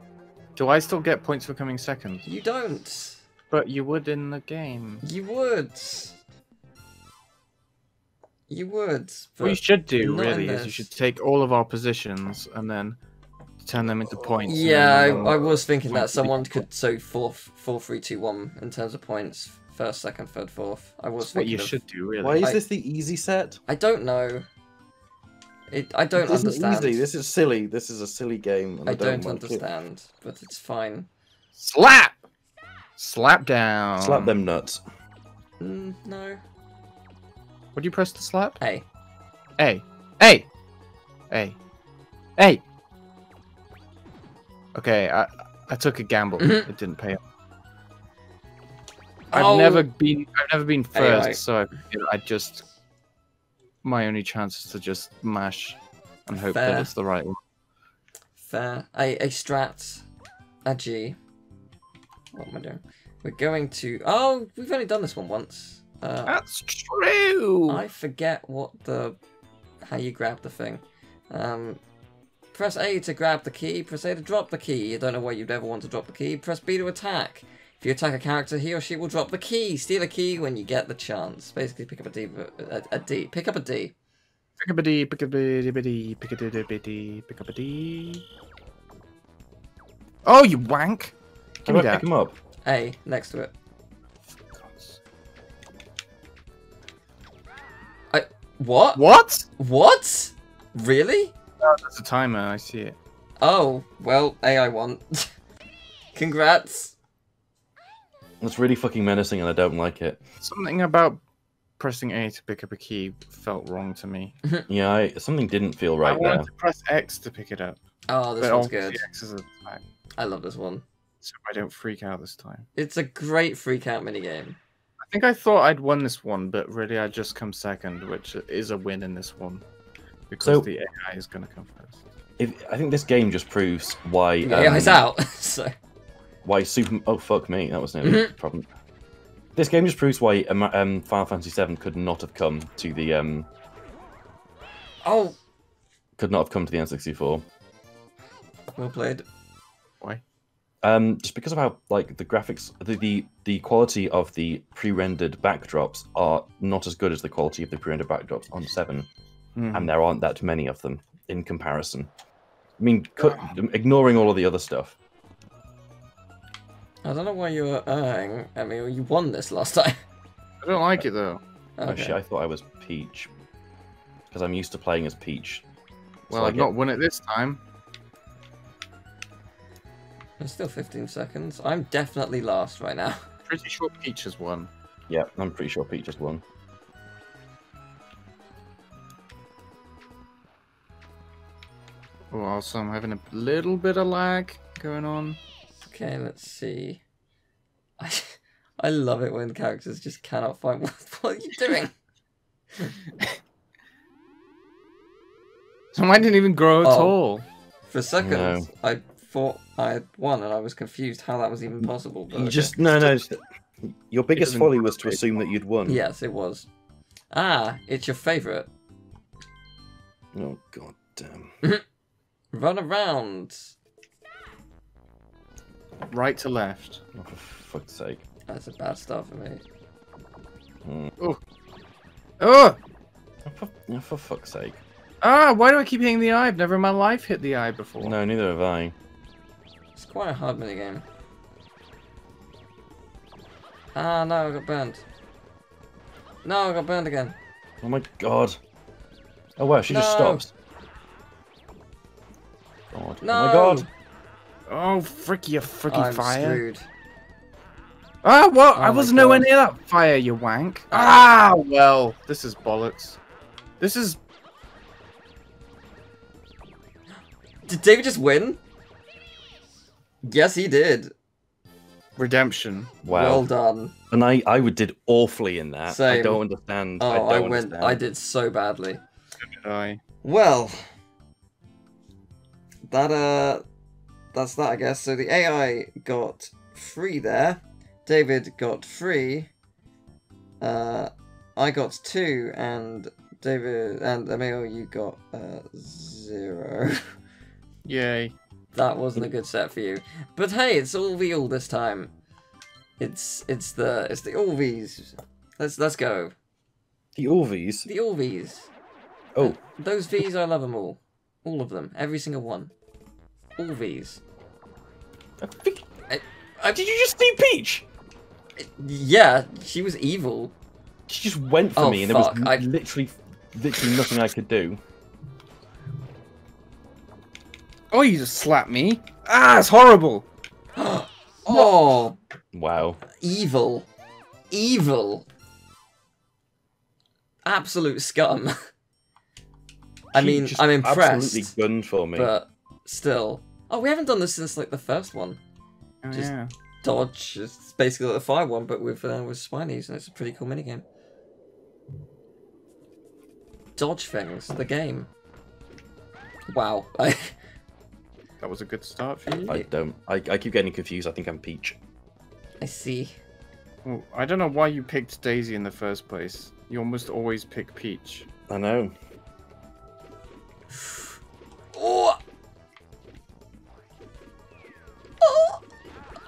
Do I still get points for coming second? You don't. But you would in the game. You would. You would. What you should do really is you should take all of our positions and then turn them into points. Yeah, I, I was thinking that points someone equal. could so fourth, four, three, two, one in terms of points. First, second, third, fourth. I was That's what thinking. you of- should do really. Why is I- this the easy set? I don't know. It. I don't This isn't understand. Easy. This is silly. This is a silly game. And I, I don't like it. understand, but it's fine. Slap! Slap down. Slap them nuts. Mm, no. What do you press to slap? Hey. A. A. A. A. Okay, I I took a gamble. Mhm. It didn't pay off. I've Oh. never been I've never been first, Anyway. so I I just my only chance is to just mash and hope Fair. that it's the right one. Fair. A a strat. A G. What am I doing? We're going to. Oh, we've only done this one once. Uh, That's true. I forget what the how you grab the thing. Um, press A to grab the key. Press A to drop the key. I don't know why you'd ever want to drop the key. Press B to attack. If you attack a character, he or she will drop the key. Steal a key when you get the chance. Basically, pick up a D. A, a D. Pick up a D. Pick up a D, pick up a D, pick up a D, pick up a D, pick up a D. Oh, you wank! Give How me that. pick him up? A next to it. What? What? What? Really? Oh, that's a timer. I see it. Oh, well, A I won. Congrats. It's really fucking menacing, and I don't like it. Something about pressing A to pick up a key felt wrong to me. Yeah, I, something didn't feel right I right wanted there. to press X to pick it up. Oh, this but one's good. X is a attack, I love this one. so I don't freak out this time. It's a great freak out minigame. I think I thought I'd won this one, but really I just come second, which is a win in this one. Because So- the AI is going to come first. If, I think this game just proves why. Yeah, um, he's out. so Why Super? Oh fuck me, that was no Mhm. problem. This game just proves why um, um, Final Fantasy VII could not have come to the um, Oh, could not have come to the N64. well played. Why? Um, just because of how like the graphics, the, the the quality of the pre-rendered backdrops are not as good as the quality of the pre-rendered backdrops on Seven, Hmm. and there aren't that many of them in comparison. I mean, cut, ignoring all of the other stuff. I don't know why you were erring. I mean, you won this last time. I don't like it though. Oh Okay. shit! I thought I was Peach because I'm used to playing as Peach. Well, So I I've get- not won it this time. There's still 15 seconds. I'm definitely last right now. Pretty sure Peach has won. Yeah, I'm pretty sure Peach has won. Oh, also I'm having a little bit of lag going on. Okay, let's see. I, I love it when characters just cannot find what, what are you doing? So mine didn't even grow at Oh. all. For a second, No. I thought I had won, and I was confused how that was even possible. But You okay. just no no. Your biggest folly was to assume that you'd won. Yes, it was. Ah, it's your favorite. Oh god damn. Run around. Right to left. Oh, for fuck's sake. That's a bad start for me. Mm. Oh! Oh, for, oh, for fuck's sake. Ah, why do I keep hitting the eye? I've never in my life hit the eye before. No, neither have I. It's quite a hard minigame. Ah, no, I got burned. No, I got burned again. Oh my god. Oh wow, she just No. stops. God. No. Oh my god. Oh, frick you, fricky I'm fire. screwed. Ah, what? Oh I was nowhere near that fire, you wank. Ah, well, this is bollocks. This is Did David just win? Yes, he did. redemption. Wow. Well done. and I, I would did awfully in that. I don't understand. Oh, I I, don't went. understand. I did so badly. I Well, that uh, that's that I guess. So the AI got three there. David got three. Uh, I got two, and David and Emil, you got uh zero. Yay. that wasn't a good set for you. But hey, it's all V all this time. It's it's the it's the all V's. Let's let's go. The Orvies. The all V's. Oh, Those V's, I love them all. All of them. Every single one. All V's. I think- I, did you just see Peach? yeah, she was evil. She just went for Oh, me, and there was I- literally, literally nothing I could do. Oh, you just slapped me. Ah, it's horrible. oh, Wow. evil. Evil. Absolute scum. I She mean, I'm impressed, Absolutely gunned for me. but still. Oh, we haven't done this since like the first one. Oh, Just- yeah. Dodge is basically like the fire one, but with uh, with spinies, and it's a pretty cool minigame. Dodge things, the game. Wow, That was a good start for you. I don't. I, I keep getting confused. I think I'm Peach. I see. Well, I don't know why you picked Daisy in the first place. You almost always pick Peach. I know. Oh.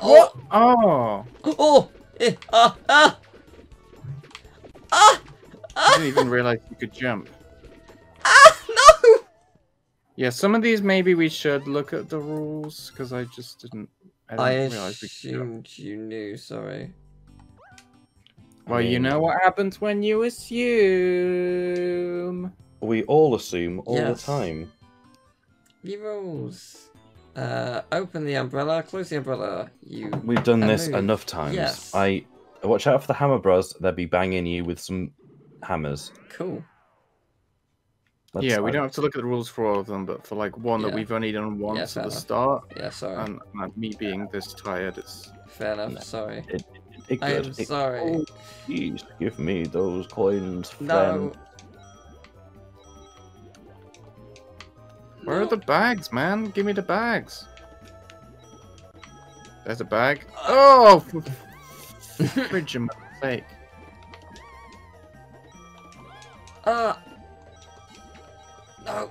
Oh. Oh! Oh. Eh, ah. Ah. Ah. I didn't even realize you could jump. Ah. No. Yeah, some of these maybe we should look at the rules because I just didn't. I I didn't realize we could jump. assumed you knew. Sorry. Well, you mean- know what happens when you assume. We all assume all Yes. the time. The rules. Uh, open the umbrella. Close the umbrella. You. We've done this move. enough times. Yes. I watch out for the hammer bros. They'll be banging you with some hammers. Cool. That's yeah, we don't have to look at the rules for all of them, but for like one Yeah. that we've only done once fair at the enough. start, Yeah. Sorry. and, and me being this tired, it's Fair enough. No. Sorry. It, it I am. It- sorry. Oh, please give me those coins, No. friend. Where are the bags, man? Give me the bags. There's a bag. Oh, for fridge of sake. Uh. No.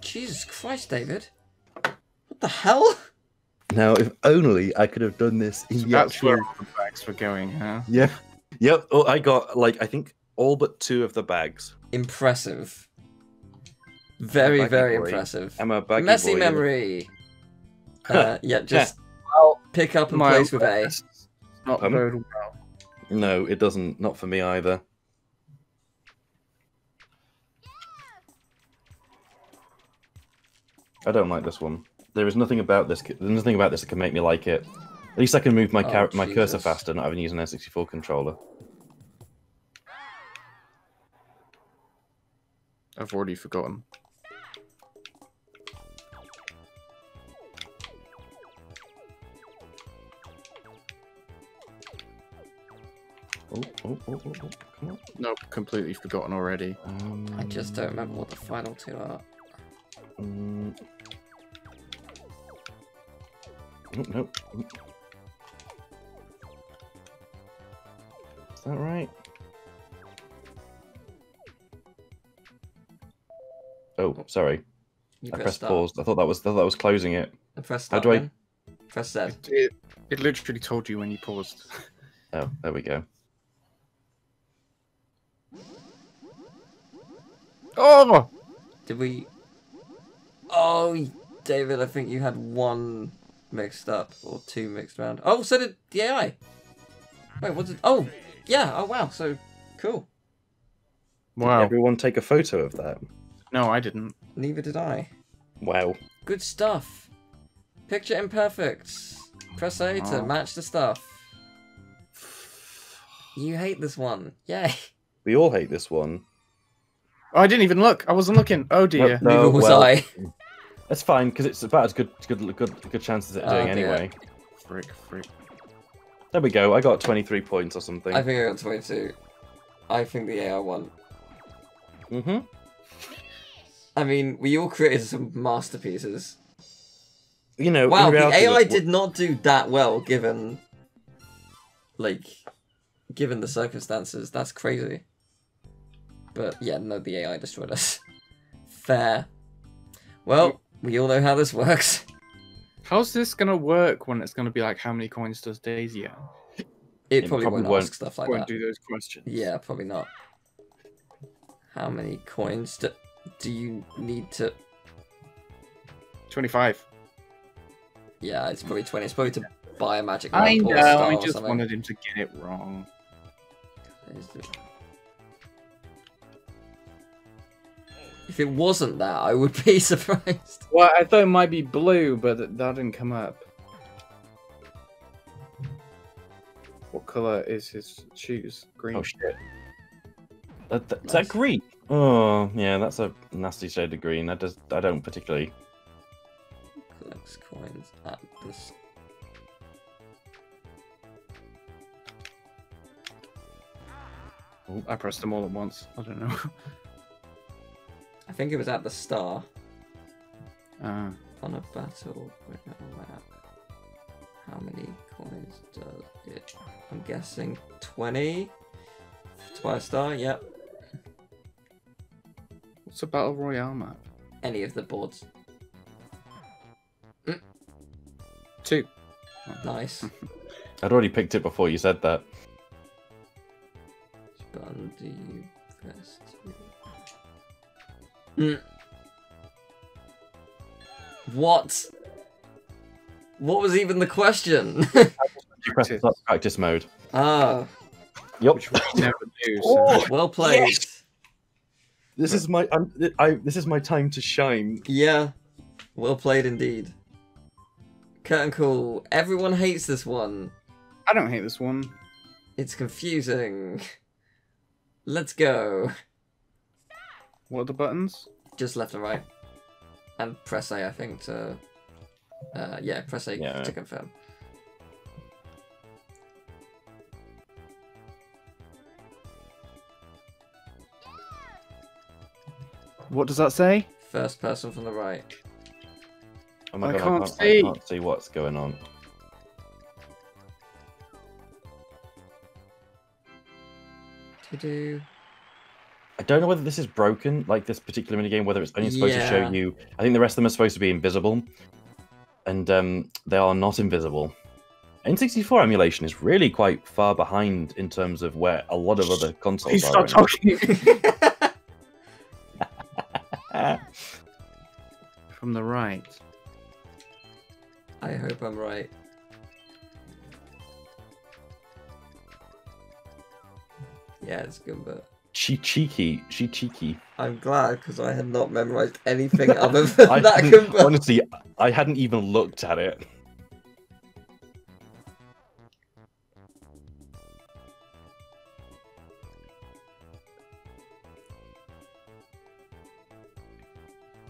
Jesus Christ, David. What the hell? Now, if only I could have done this in the That's where actual. the bags were going, huh? Yeah. Yep. Oh, I got like I think all but two of the bags. Impressive. Very, very boy. impressive. I'm a baggy Messy boy. memory. Uh, yeah, just Well, pick up and my place with A. Not Pardon? bode well. No, it doesn't. Not for me either. I don't like this one. There is nothing about this. There's nothing about this that can make me like it. At least I can move my Oh, car- my cursor Jesus. faster, not having used an N64 controller. I've already forgotten. Oh, oh, oh, oh, oh, come on. Nope, completely forgotten already. Um, I just don't remember what the final two are. mm. Oh, no. Is that right? Oh, sorry. You I press pressed pause. I thought that was I thought that was closing it. And press How start do I- again. Press Z. It, it, it literally told you when you paused. Oh, there we go. Oh! Did we? Oh, David, I think you had one mixed up or two mixed around. Oh, so did the AI. Wait, what did? Oh, yeah. Oh wow. So cool. Wow. Everyone take a photo of that. No, I didn't. Neither did I. Wow. Good stuff. Picture imperfect. Press A to Oh. match the stuff. You hate this one. Yay. We all hate this one. Oh, I didn't even look. I wasn't looking. Oh dear. No, Neither was well, I. That's fine because it's about as good good good good chance as it Oh, doing dear. anyway. Frick, frick. There we go. I got 23 points or something. I think I got 22. I think the AI won. Mm-hmm. I mean, we all created some masterpieces. You know, Wow, in the AI look, did not do that well given, like, given the circumstances. That's crazy. But yeah, no, the AI destroyed us. Fair. Well, we all know how this works. How's this gonna work when it's gonna be like, how many coins does Daisy have? It, It probably, probably won't, won't- ask stuff like Won't that. do those questions. Yeah, probably not. How many coins do, do you need to? Twenty-five. Yeah, it's probably twenty. It's probably to buy a magic I lamp know. I just wanted him to get it wrong. If it wasn't that, I would be surprised. Well, I thought it might be blue, but that didn't come up. What color is his shoes? Green. Oh shit. That, that, Is Nice. that green? Oh, yeah, that's a nasty shade of green. I just, I don't particularly. Collects coins at this. I pressed them all at once. I don't know. I think it was at the star uh, on a battle map. How many coins does it? I'm guessing 20. To buy a star, yep. What's a battle royale map? Any of the boards. Two. Nice. I'd already picked it before you said that. Mm. What? What was even the question? You press Practice. practice mode. ah, Yep. Which we never do. So. Oh, well played. Yes! This is my, I'm, I, this is my time to shine. Yeah, well played indeed. Curtain call. Everyone hates this one. I don't hate this one. It's confusing. Let's go. What are the buttons? Just left and right. And press A, I think, to. Uh, yeah, press A Yeah. to confirm. What does that say? First person from the right. Oh my I god, can't I, can't, see. I can't see what's going on. To do. I don't know whether this is broken, like this particular minigame, whether it's only supposed to show you. I think the rest of them are supposed to be invisible, and um, they are not invisible. N64 emulation is really quite far behind in terms of where a lot of other consoles Please are. stop right talking. From the right. I hope I'm right. Yeah, it's good, but She cheeky, she cheeky. I'm glad because I had not memorized anything other than I that. hadn't- Goomba. honestly, I hadn't even looked at it.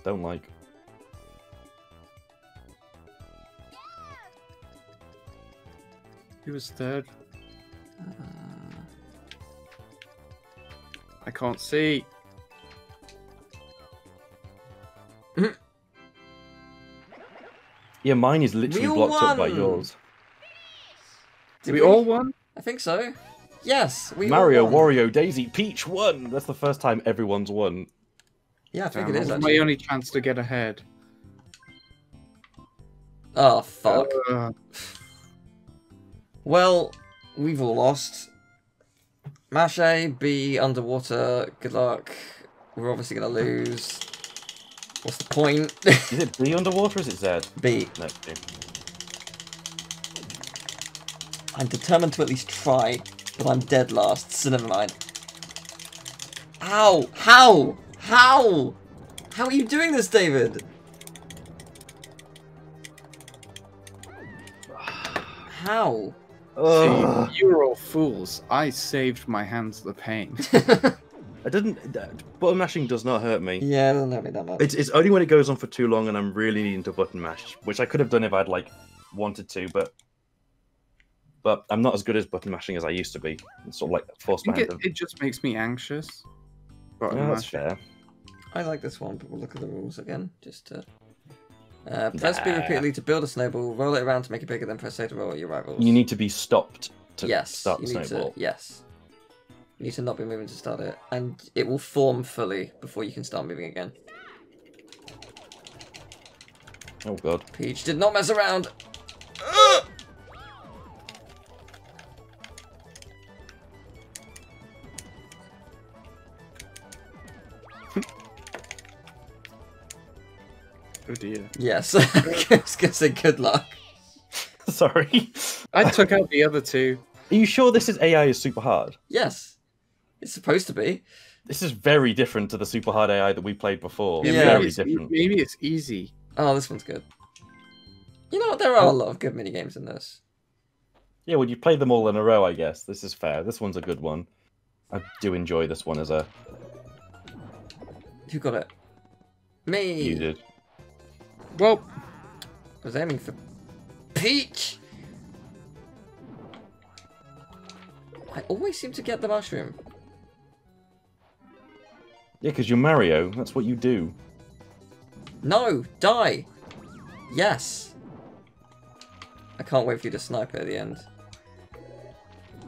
Don't like. Who was third? Uh, I can't see. Yeah, mine is literally We blocked up by yours. did we, all won? I think so. Yes, we all Mario, won. Wario, Daisy, Peach won. That's the first time everyone's won. Yeah, I think Damn, it is that was my only chance to get ahead. Oh fuck. Uh, Well, we've all lost. Mash A, B, underwater. Good luck. We're obviously gonna lose. What's the point? Is it B underwater or is it Z? B. No, B. I'm determined to at least try, but I'm dead last, so never mind. Ow! How? How? How are you doing this, David? How? Ugh. See, you're all fools. I saved my hands the pain. I didn't. Uh, that- Button mashing does not hurt me. yeah, it doesn't hurt me that much. It's, it's only when it goes on for too long and I'm really needing to button mash, which I could have done if I'd like wanted to, but but I'm not as good as button mashing as I used to be. It's sort of like forced my think hand it, to. it just makes me anxious. But Yeah, that's fair. I like this one, but we'll look at the rules again, just to... Uh, press B repeatedly to build a snowball, roll it around to make it bigger, then press A to roll at your rivals. You need to be stopped to yes, start the you need snowball. To, yes. You need to not be moving to start it, and it will form fully before you can start moving again. Oh god. Peach did not mess around. Ugh! Oh dear. Yes, I was gonna say good luck. Sorry. I took out the other two. Are you sure this is AI is super hard? Yes, it's supposed to be. This is very different to the super hard AI that we played before. Yeah. Very maybe, it's, e- maybe it's easy. Oh, this one's good. You know what? There are a lot of good mini games in this. Yeah, well, you played them all in a row, I guess. This is fair. This one's a good one. I do enjoy this one as a Who got it? Me. you did. Well, I was aiming for Peach. I always seem to get the mushroom. Yeah, because you're Mario. That's what you do. No, die. Yes. I can't wait for you to snipe it at the end.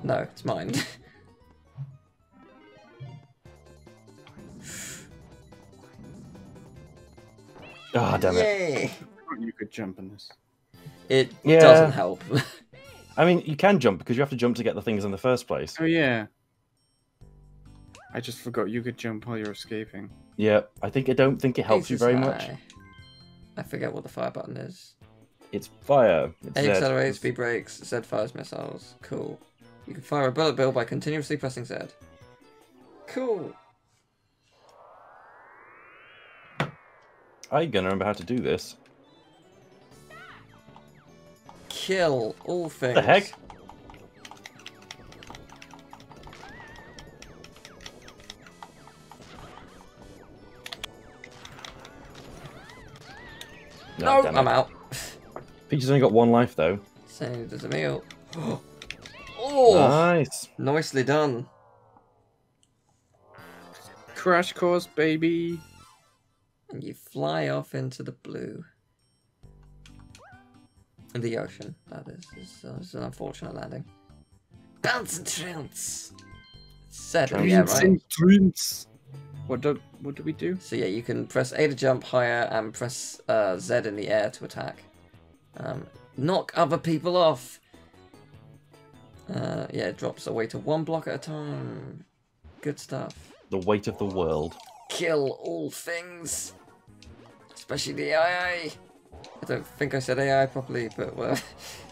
No, it's mine. Ah, damn it. You could jump in this. It Yeah. doesn't help. I mean, you can jump because you have to jump to get the things in the first place. Oh yeah. I just forgot you could jump while you're escaping. Yeah, I think I don't think it helps you Aces very much. I forget what the fire button is. It's fire. It's A Z. accelerates, B brakes, Z fires missiles. Cool. You can fire a bullet bill by continuously pressing Z. Cool. I'm gonna remember how to do this. Kill all things. The heck? No, damn I'm out. Peach has only got one life though. So does Emil. oh, Nice. nicely done. Crash course, baby. And you fly off into the blue. In the ocean, that is. It's, uh, it's an unfortunate landing. Bounce and trounce. Said in the air, Trounce. right? dreams. What do what do we do? So yeah, you can press A to jump higher and press uh, Z in the air to attack. Um, knock other people off. Uh, yeah, it drops away to one block at a time. Good stuff. The weight of the world. Kill all things, especially the AI. I don't think I said AI properly, but well.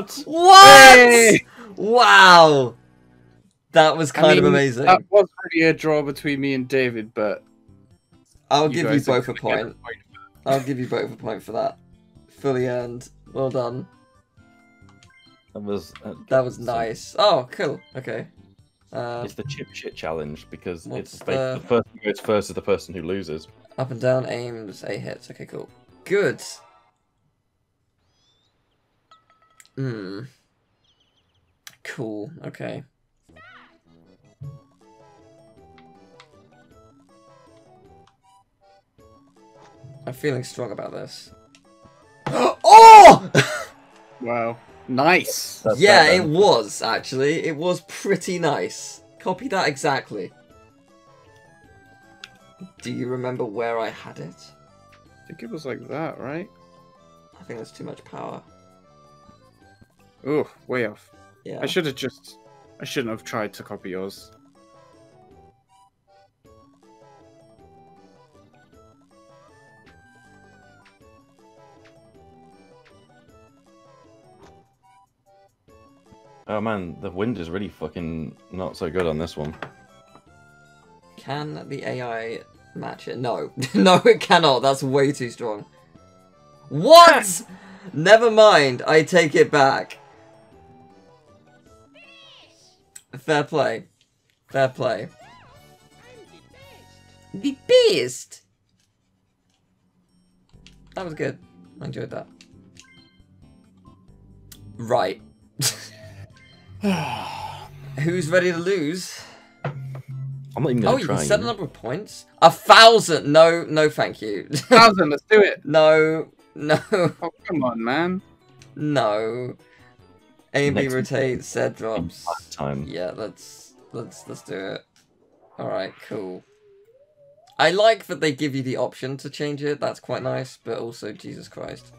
what? What? Hey! Wow! That was I kind of amazing. That was really a draw between me and David, but I'll give you both a gonna point. I'll give you both a point for that. Fully earned. Well done. That was. uh, That was nice. Oh, cool. Okay. Uh, It's the Chip Shot Challenge because What's it's like the- the person who goes first is the person who loses. up and down aims, A hits. Okay, cool. Good. Hmm. Cool. Okay. I'm feeling strong about this. oh! wow, nice. That's yeah, it was actually. It was pretty nice. Copy that exactly. Do you remember where I had it? I think it was like that, right? I think that's too much power. Oh, way off. Yeah. I should have just. I shouldn't have tried to copy yours. Oh man, the wind is really fucking not so good on this one. Can the AI match it? No. no, it cannot. That's way too strong. What? Never mind. I take it back. Fair play. Fair play. The beast. That was good. I enjoyed that. Right. Who's ready to lose? I'm not even Oh, gonna you try. can set a number of points. A thousand. No, no, thank you. Thousand, let's do it. no, no, Oh, come on, man. no. A and B rotate. Set drops. Time. Yeah, let's let's let's do it. All right, cool. I like that they give you the option to change it. That's quite nice, but also Jesus Christ.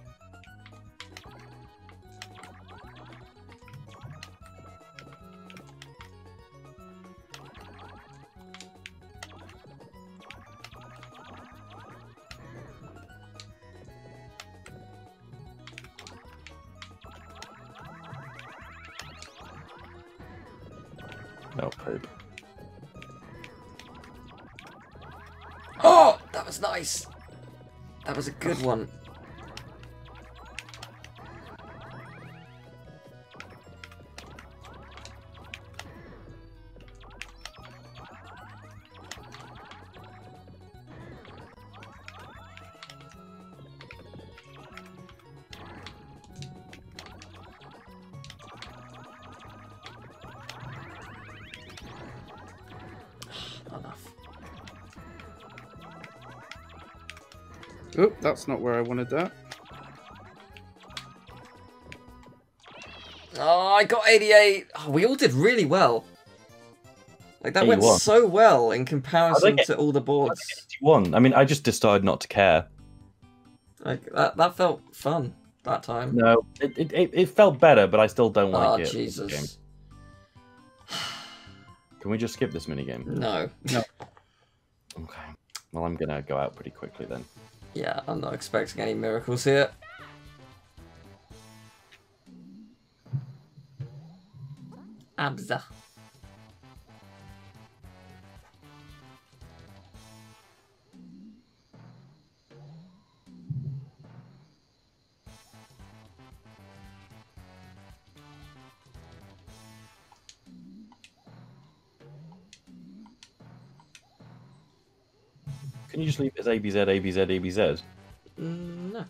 That's not where I wanted that. Oh, I got 88. Oh, we all did really well. Like that went so well in comparison get- to all the boards. One. I mean, I just decided not to care. Like that, that felt fun that time. No, it, it, it, it felt better, but I still don't like oh it. as a game. Jesus! Can we just skip this minigame? No. No. Okay. Well, I'm gonna go out pretty quickly then. Yeah, I'm not expecting any miracles here. Abza. You just leave it as ABZ, ABZ, ABZ? Mm, no.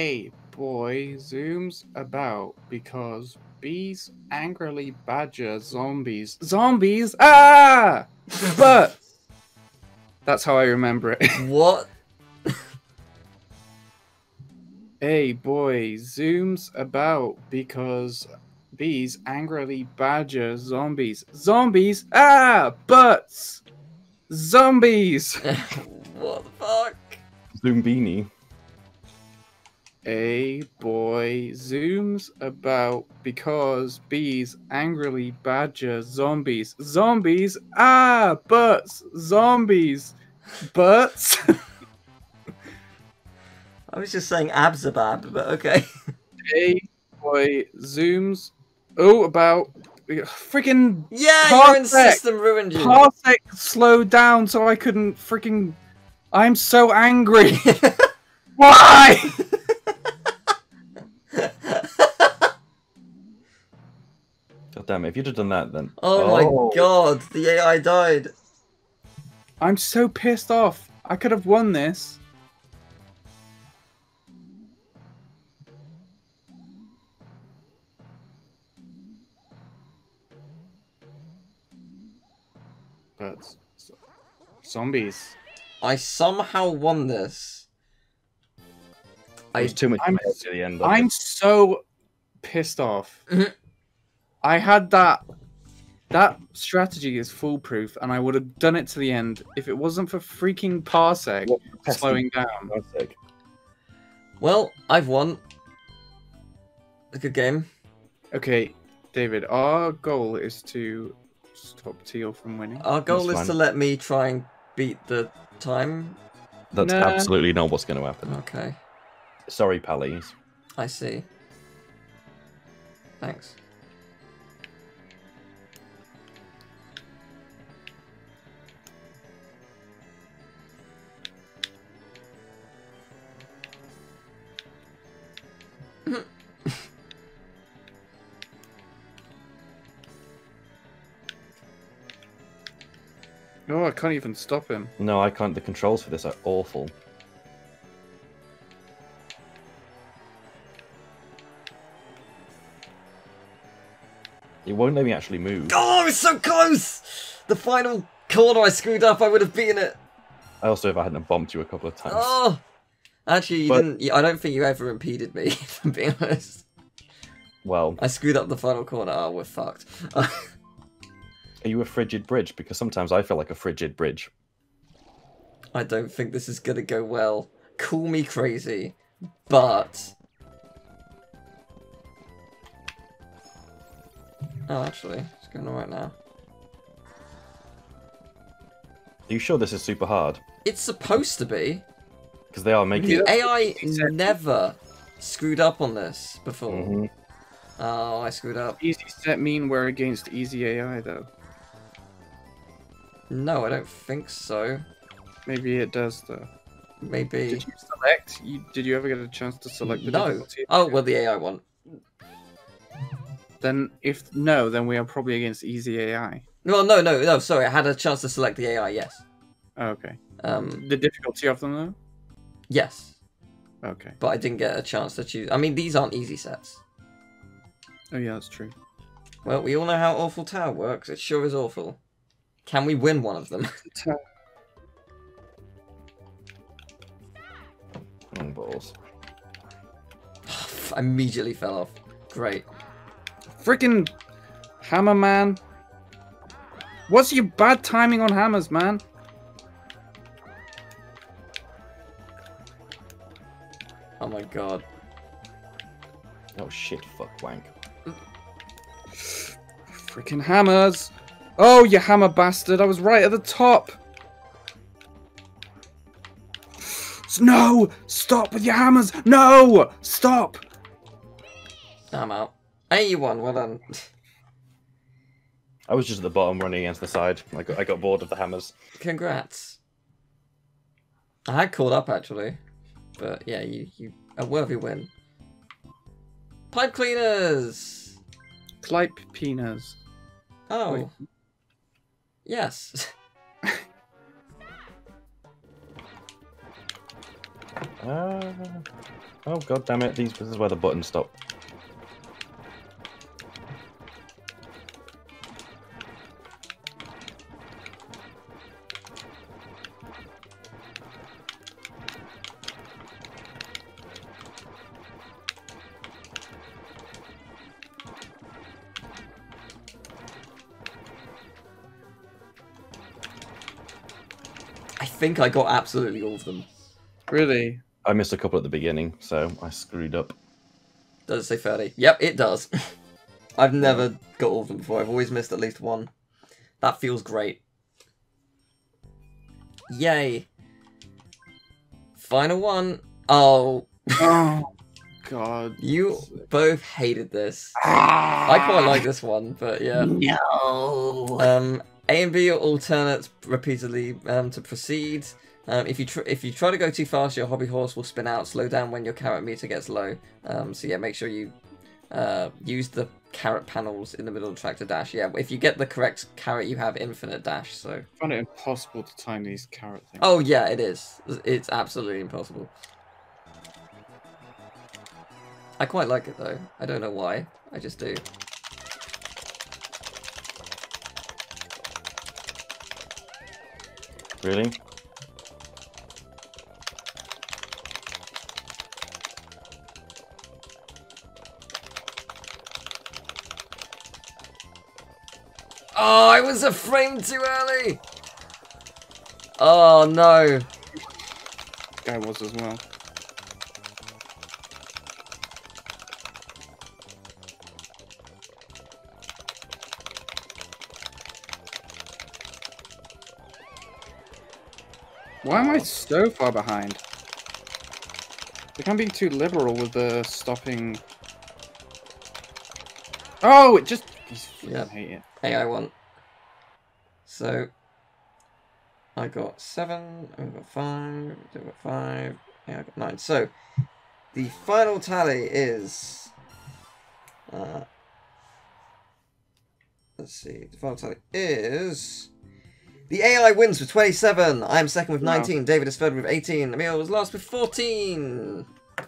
A boy zooms about because bees angrily badger zombies. Zombies? Ah! But that's how I remember it. What? A boy zooms about because bees angrily badger zombies. Zombies? Ah! Butts! Zombies! what the fuck? Zoombini. A boy zooms about because bees angrily badger zombies. Zombies? Ah, butts! Zombies! Butts? I was just saying abzabab, but okay. A boy zooms. Oh, about. Freaking Yeah, your system ruined you. Parsec slowed down so I couldn't freaking. I'm so angry. Why? God damn it! If you'd have done that, then oh my oh. god, the AI died. I'm so pissed off. I could have won this. But zombies. I somehow won this. It I was too much I'm- effort at the end. I'm it. so pissed off. Mhm. I had that. That strategy is foolproof, and I would have done it to the end if it wasn't for freaking Parsec What slowing down. Parsec. well, I've won. A good game. Okay, David, our goal is to stop Teal from winning. Our goal That's is to let me try and beat the time. That's Nah. absolutely not what's going to happen. Okay, Sorry, Pallies. I see. Thanks. Oh, I can't even stop him. No, I can't. The controls for this are awful. It won't let me actually move. Oh, it's so close! The final corner I screwed up, I would have beaten it. I also, if I hadn't bumped you a couple of times. Oh! Actually, you But- didn't. I don't think you ever impeded me, if I'm being honest. Well, I screwed up the final corner. Oh, we're fucked. are you a frigid bridge? Because sometimes I feel like a frigid bridge. I don't think this is gonna go well. Call me crazy, but. Oh, actually, it's going alright now. Are you sure this is super hard? It's supposed to be. Because they are making. The it. AI Exactly. never screwed up on this before. Mhm. Oh, I screwed up. Easy set mean we're against easy AI though. No, I don't think so. Maybe it does though. Maybe. Did you select? You, did you ever get a chance to select the No. Oh, well, the AI one. Then if no, then we are probably against easy AI. Well, no, no, no, sorry. I had a chance to select the AI, yes. Oh, okay. Um, The difficulty of them though. yes. Okay. But I didn't get a chance to choose. I mean, these aren't easy sets. Oh yeah, that's true. Well, we all know how Awful Tower works. It sure is awful. Can we win one of them? Oh, balls. Immediately fell off. Great. Freaking hammer man. What's your bad timing on hammers, man? Oh my god. Oh shit! Fuck wank. Freaking hammers. Oh, you hammer bastard. I was right at the top. No! Stop with your hammers! No! Stop! I'm out. Hey, you won. Well done. I was just at the bottom running against the side. I got, I got bored of the hammers. Congrats. I had caught up actually, but yeah, you you a worthy win. Pipe cleaners. Clipe penas. Oh. Wait. Yes. Ah. oh god damn it! These this is where the buttons stop. Think I got absolutely all of them. Really? I missed a couple at the beginning, so I screwed up. Does it say 30? Yep, it does. I've never got all of them before. I've always missed at least one. That feels great. Yay. Final one. Oh, Oh God. you both hated this. I quite like this one, but yeah. No. Um, A and B alternate repeatedly um, to proceed. Um, if you tr- if you try to go too fast, your hobby horse will spin out. Slow down when your carrot meter gets low. Um, so yeah, make sure you uh, use the carrot panels in the middle of the track to dash. Yeah, if you get the correct carrot, you have infinite dash. So I find it impossible to time these carrot things. oh yeah, it is. It's absolutely impossible. I quite like it though. I don't know why. I just do. Really? Oh, I was a frame too early. Oh no. guy was as well. Why am I so far behind? I think I'm being too liberal with the stopping. Oh, it just. I fucking Yep. hate it. Hey, I. So, I got seven, I got five, I got five, yeah, I got nine. So, the final tally is. Uh, let's see, the final tally is. The AI wins with 27. I am second with Wow. 19. David is third with 18. Emil was last with 14.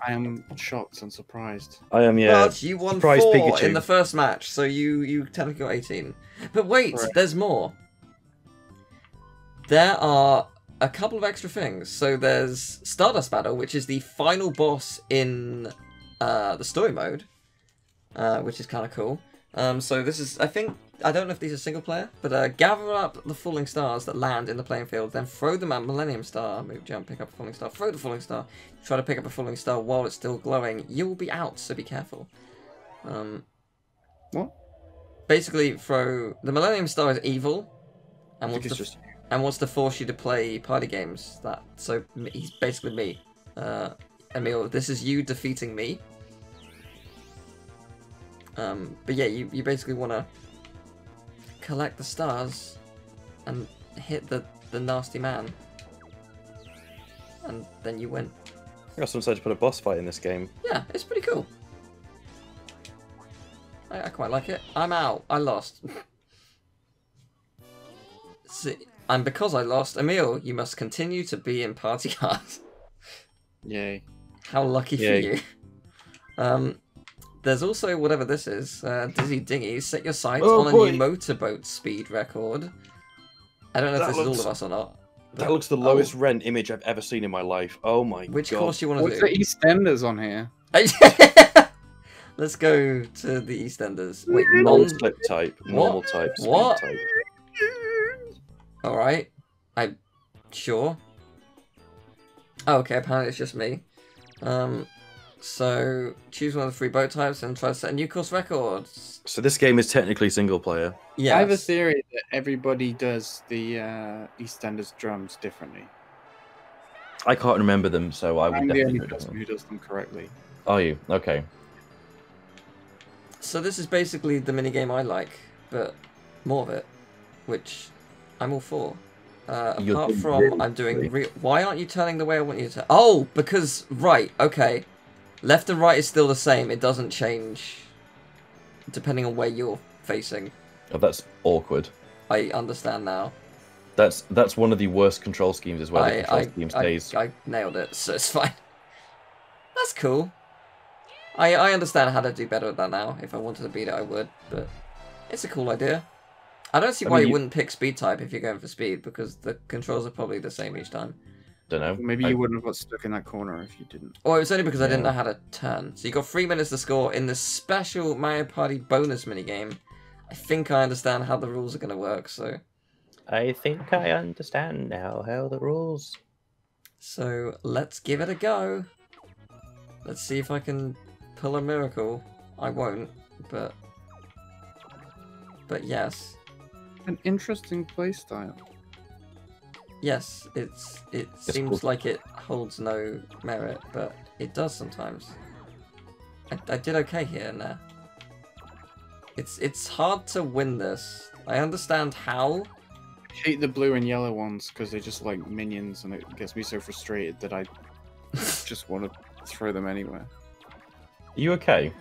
I am shocked and surprised. I am, yeah. But you won Surprise four Pikachu. in the first match, so you you technically got eighteen. But wait, Correct. there's more. There are a couple of extra things. So there's Stardust Battle, which is the final boss in uh, the story mode, uh, which is kind of cool. Um, so this is, I think, I don't know if these are single player, but uh, gather up the falling stars that land in the playing field, then throw them at Millennium Star. Move, jump, pick up a falling star, throw the falling star. Try to pick up a falling star while it's still glowing. You will be out, so be careful. Um, What? Basically, throw the Millennium Star is evil, and wants to just. and wants to force you to play party games. That so he's basically me. Uh, Emil, this is you defeating me. Um, but yeah, you, you basically want to collect the stars and hit the, the nasty man. And then you win. I got some decided to put a boss fight in this game. Yeah, it's pretty cool. I, I quite like it. I'm out. I lost. See, and because I lost, Emil, you must continue to be in party cards. Yay. How lucky for you. Um, there's also whatever this is. Uh, Dizzy Dinghy. Set your sights Oh, on a new motorboat speed record. I don't know if That this is all of us or not. That looks the oh, lowest rent image I've ever seen in my life. Oh my god. Which god. course you want to What's to the do? EastEnders on here? Let's go to the EastEnders. Wait, non slip type, normal type, speed What? type. All right, I'm sure. Oh, okay, apparently it's just me. Um, so choose one of the three boat types and try to set a new course record. So this game is technically single player. Yeah, I have a theory that everybody does the uh, EastEnders drums differently. I can't remember them, so I would I'm the definitely only know person who does them correctly. Are you? Okay. So this is basically the mini game I like, but more of it, which I'm all for. Uh, apart from really I'm doing. Re- Why aren't you turning the way I want you to? Oh, because right, okay. Left and right is still the same. It doesn't change depending on where you're facing. Oh, that's awkward. I understand now. That's that's one of the worst control schemes as well. the I, control I, scheme I, stays. I nailed it, so it's fine. That's cool. I I understand how to do better at that now. If I wanted to beat it, I would, but it's a cool idea. I don't see why mean, you you- wouldn't pick speed type if you're going for speed, because the controls are probably the same each time. Don't know. Maybe I- you wouldn't have got stuck in that corner if you didn't. Or was only because I didn't know how to turn. So you got three minutes to score in the special Mario Party bonus minigame. I think I understand how the rules are going to work, so I think I understand now how the rules. So let's give it a go. Let's see if I can pull a miracle. I won't, but but yes, An interesting playstyle. Yes, it's it It's seems cool. like it holds no merit, but it does sometimes. I, I did okay here and there. It's it's hard to win this. I understand how. I hate the blue and yellow ones because they're just like minions, and it gets me so frustrated that I just want to throw them anywhere. Are you okay?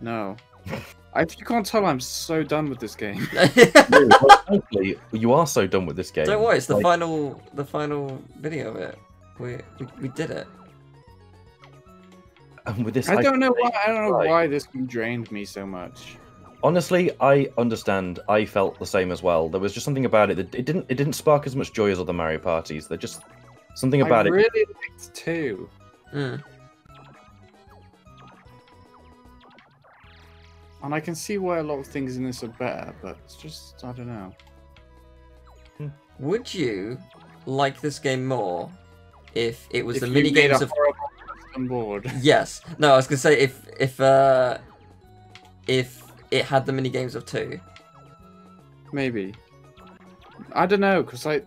No. I, you can't tell I'm so done with this game. No, well, you are so done with this game. Don't worry, it's the Like, final the final video of it. We we, we did it. and with this, I don't know why. I don't know Right. why this game drained me so much. Honestly, I understand. I felt the same as well. There was just something about it that it didn't. It didn't spark as much joy as other Mario parties. There just something about I it. really liked two. Mm. And I can see why a lot of things in this are better, but it's just I don't know. Would you like this game more if it was If the mini games of board. Yes. No, I was gonna say if if uh if it had the mini games of two. Maybe. I don't know, because I.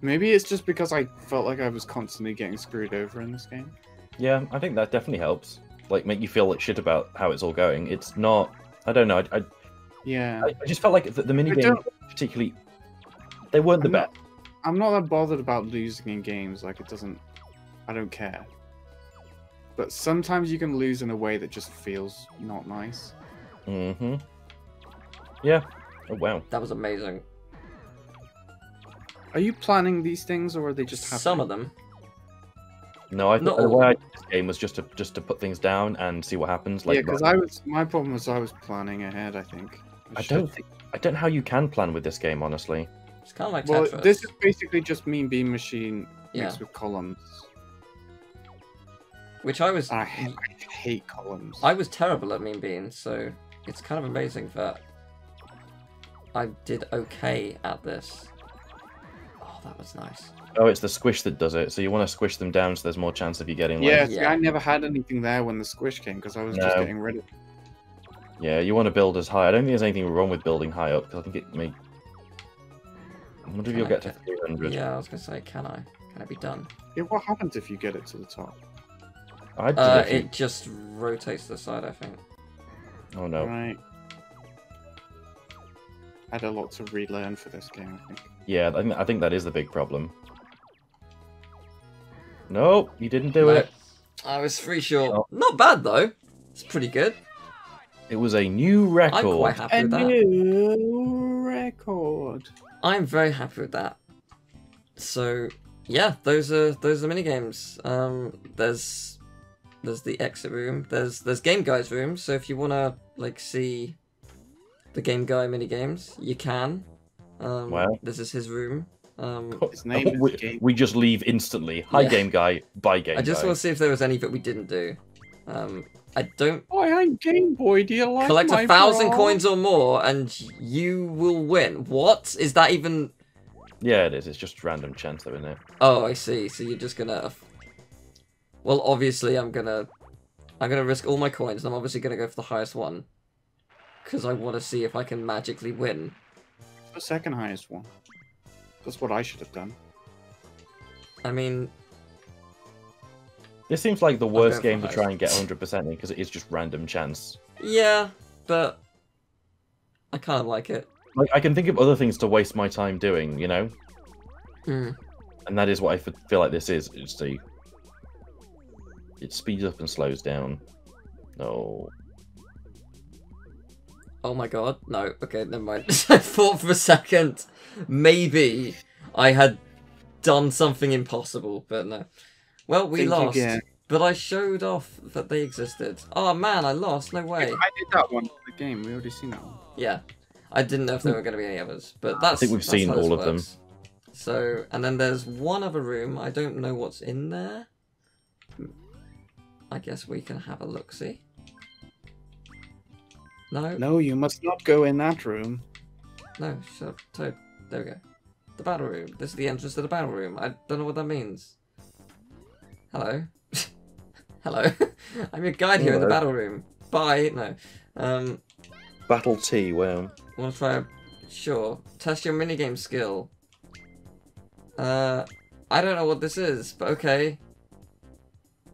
Maybe it's just because I felt like I was constantly getting screwed over in this game. Yeah, I think that definitely helps. Like, make you feel like shit about how it's all going. It's not. I don't know. I, I, Yeah. I just felt like the, the mini I games, particularly, they weren't the I'm best. not, I'm not that bothered about losing in games. Like, it doesn't. I don't care. But sometimes you can lose in a way that just feels not nice. Mm-hmm. Yeah. Oh wow. That was amazing. Are you planning these things, or are they just happening? Some of them. No, I thought the way I did this game was just to just to put things down and see what happens. Like, yeah, because I was. My problem was I was planning ahead. I think. I should- don't think I don't know how you can plan with this game, honestly. It's kind of like Well, Tetris. this is basically just Mean Bean Machine Yeah. mixed with columns. Which I was I, ha- I hate columns. I was terrible at Mean Beans, so it's kind of amazing that I did okay at this. Oh, that was nice. Oh, it's the squish that does it. So you want to squish them down so there's more chance of you getting like Yeah, see, Yeah. I never had anything there when the squish came because I was just getting rid of it. Yeah, you want to build as high. I don't think there's anything wrong with building high up because I think it may. I wonder if you'll I get to 300. Yeah, I was gonna say, can I? Can it be done? Yeah, what happens if you get it to the top? I did Uh, a few- it just rotates to the side, I think. Oh no. Right. I had a lot to relearn for this game, I think. Yeah, I think, I think that is the big problem. No, you didn't do No, it. I was three short. Oh. Not bad though. It's pretty good. It was a new record. I'm quite happy with that. new record. I'm very happy with that. So yeah, those are those are mini games. Um, there's there's the exit room. There's there's game guy's room. So if you wanna like see the game guy mini games, you can. Um, Wow. This is his room. Um, His name is we, Game. we just leave instantly. Hi, Yeah. game guy. Bye, game I just guy. want to see if there was any that we didn't do. Um, I don't Oh, I'm Game Boy. Do you like collect my a thousand bra? coins or more, and you will win. What is that even? Yeah, it is. It's just random chance, though, isn't it? Oh, I see. So you're just gonna. Well, obviously, I'm gonna. I'm gonna risk all my coins. and I'm obviously gonna go for the highest one. Because I want to see if I can magically win. The second highest one. That's what I should have done. I mean, This seems like the worst game to try and get 100% in because it is just random chance. yeah, but I kind of like it. Like, I can think of other things to waste my time doing, you know? Hmm. And that is what I feel like this is. It's the. It speeds up and slows down. No. Oh Oh my god, no. Okay, never mind. I thought for a second maybe I had done something impossible, but no. Well, we Think lost, again. but I showed off that they existed. Oh man, I lost. No way. I did that one. The game. We already seen that one. Yeah, I didn't know if there were going to be any others, but that's. I think we've seen all of them. So, and then there's one other room. I don't know what's in there. I guess we can have a look. See. No, No, you must not go in that room. no, shut up, Toad. There we go. The battle room. This is the entrance to the battle room. I don't know what that means. Hello. Hello. I'm your guide here in the battle room. Bye. No. Um, Battle T. Wow. want to try a... Sure. Test your minigame skill. Uh, I don't know what this is, but okay.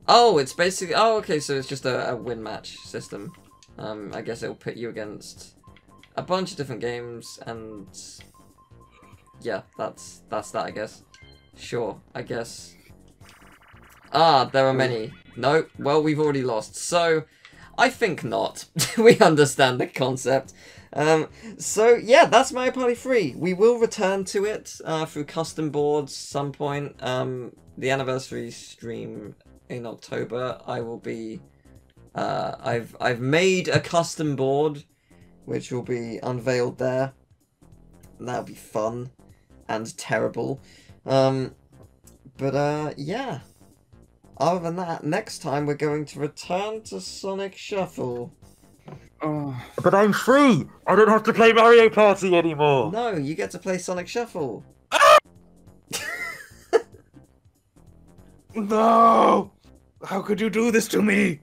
Oh, it's basically... Oh, okay, so it's just a, a win match system. Um, I guess it'll pit you against a bunch of different games, and... Yeah, that's that's that, I guess. Sure, I guess. Ah, there are many. No, well, we've already lost. So, I think not. we understand the concept. Um, so yeah, that's Mario Party 3. We will return to it uh, through custom boards some point. Um, the anniversary stream in October, I will be. Uh, I've I've made a custom board, which will be unveiled there. That'll be fun, and terrible. Um, but uh, yeah. Other than that, next time we're going to return to Sonic Shuffle. Oh, But I'm free. I don't have to play Mario Party anymore. No, you get to play Sonic Shuffle. No! How could you do this to me?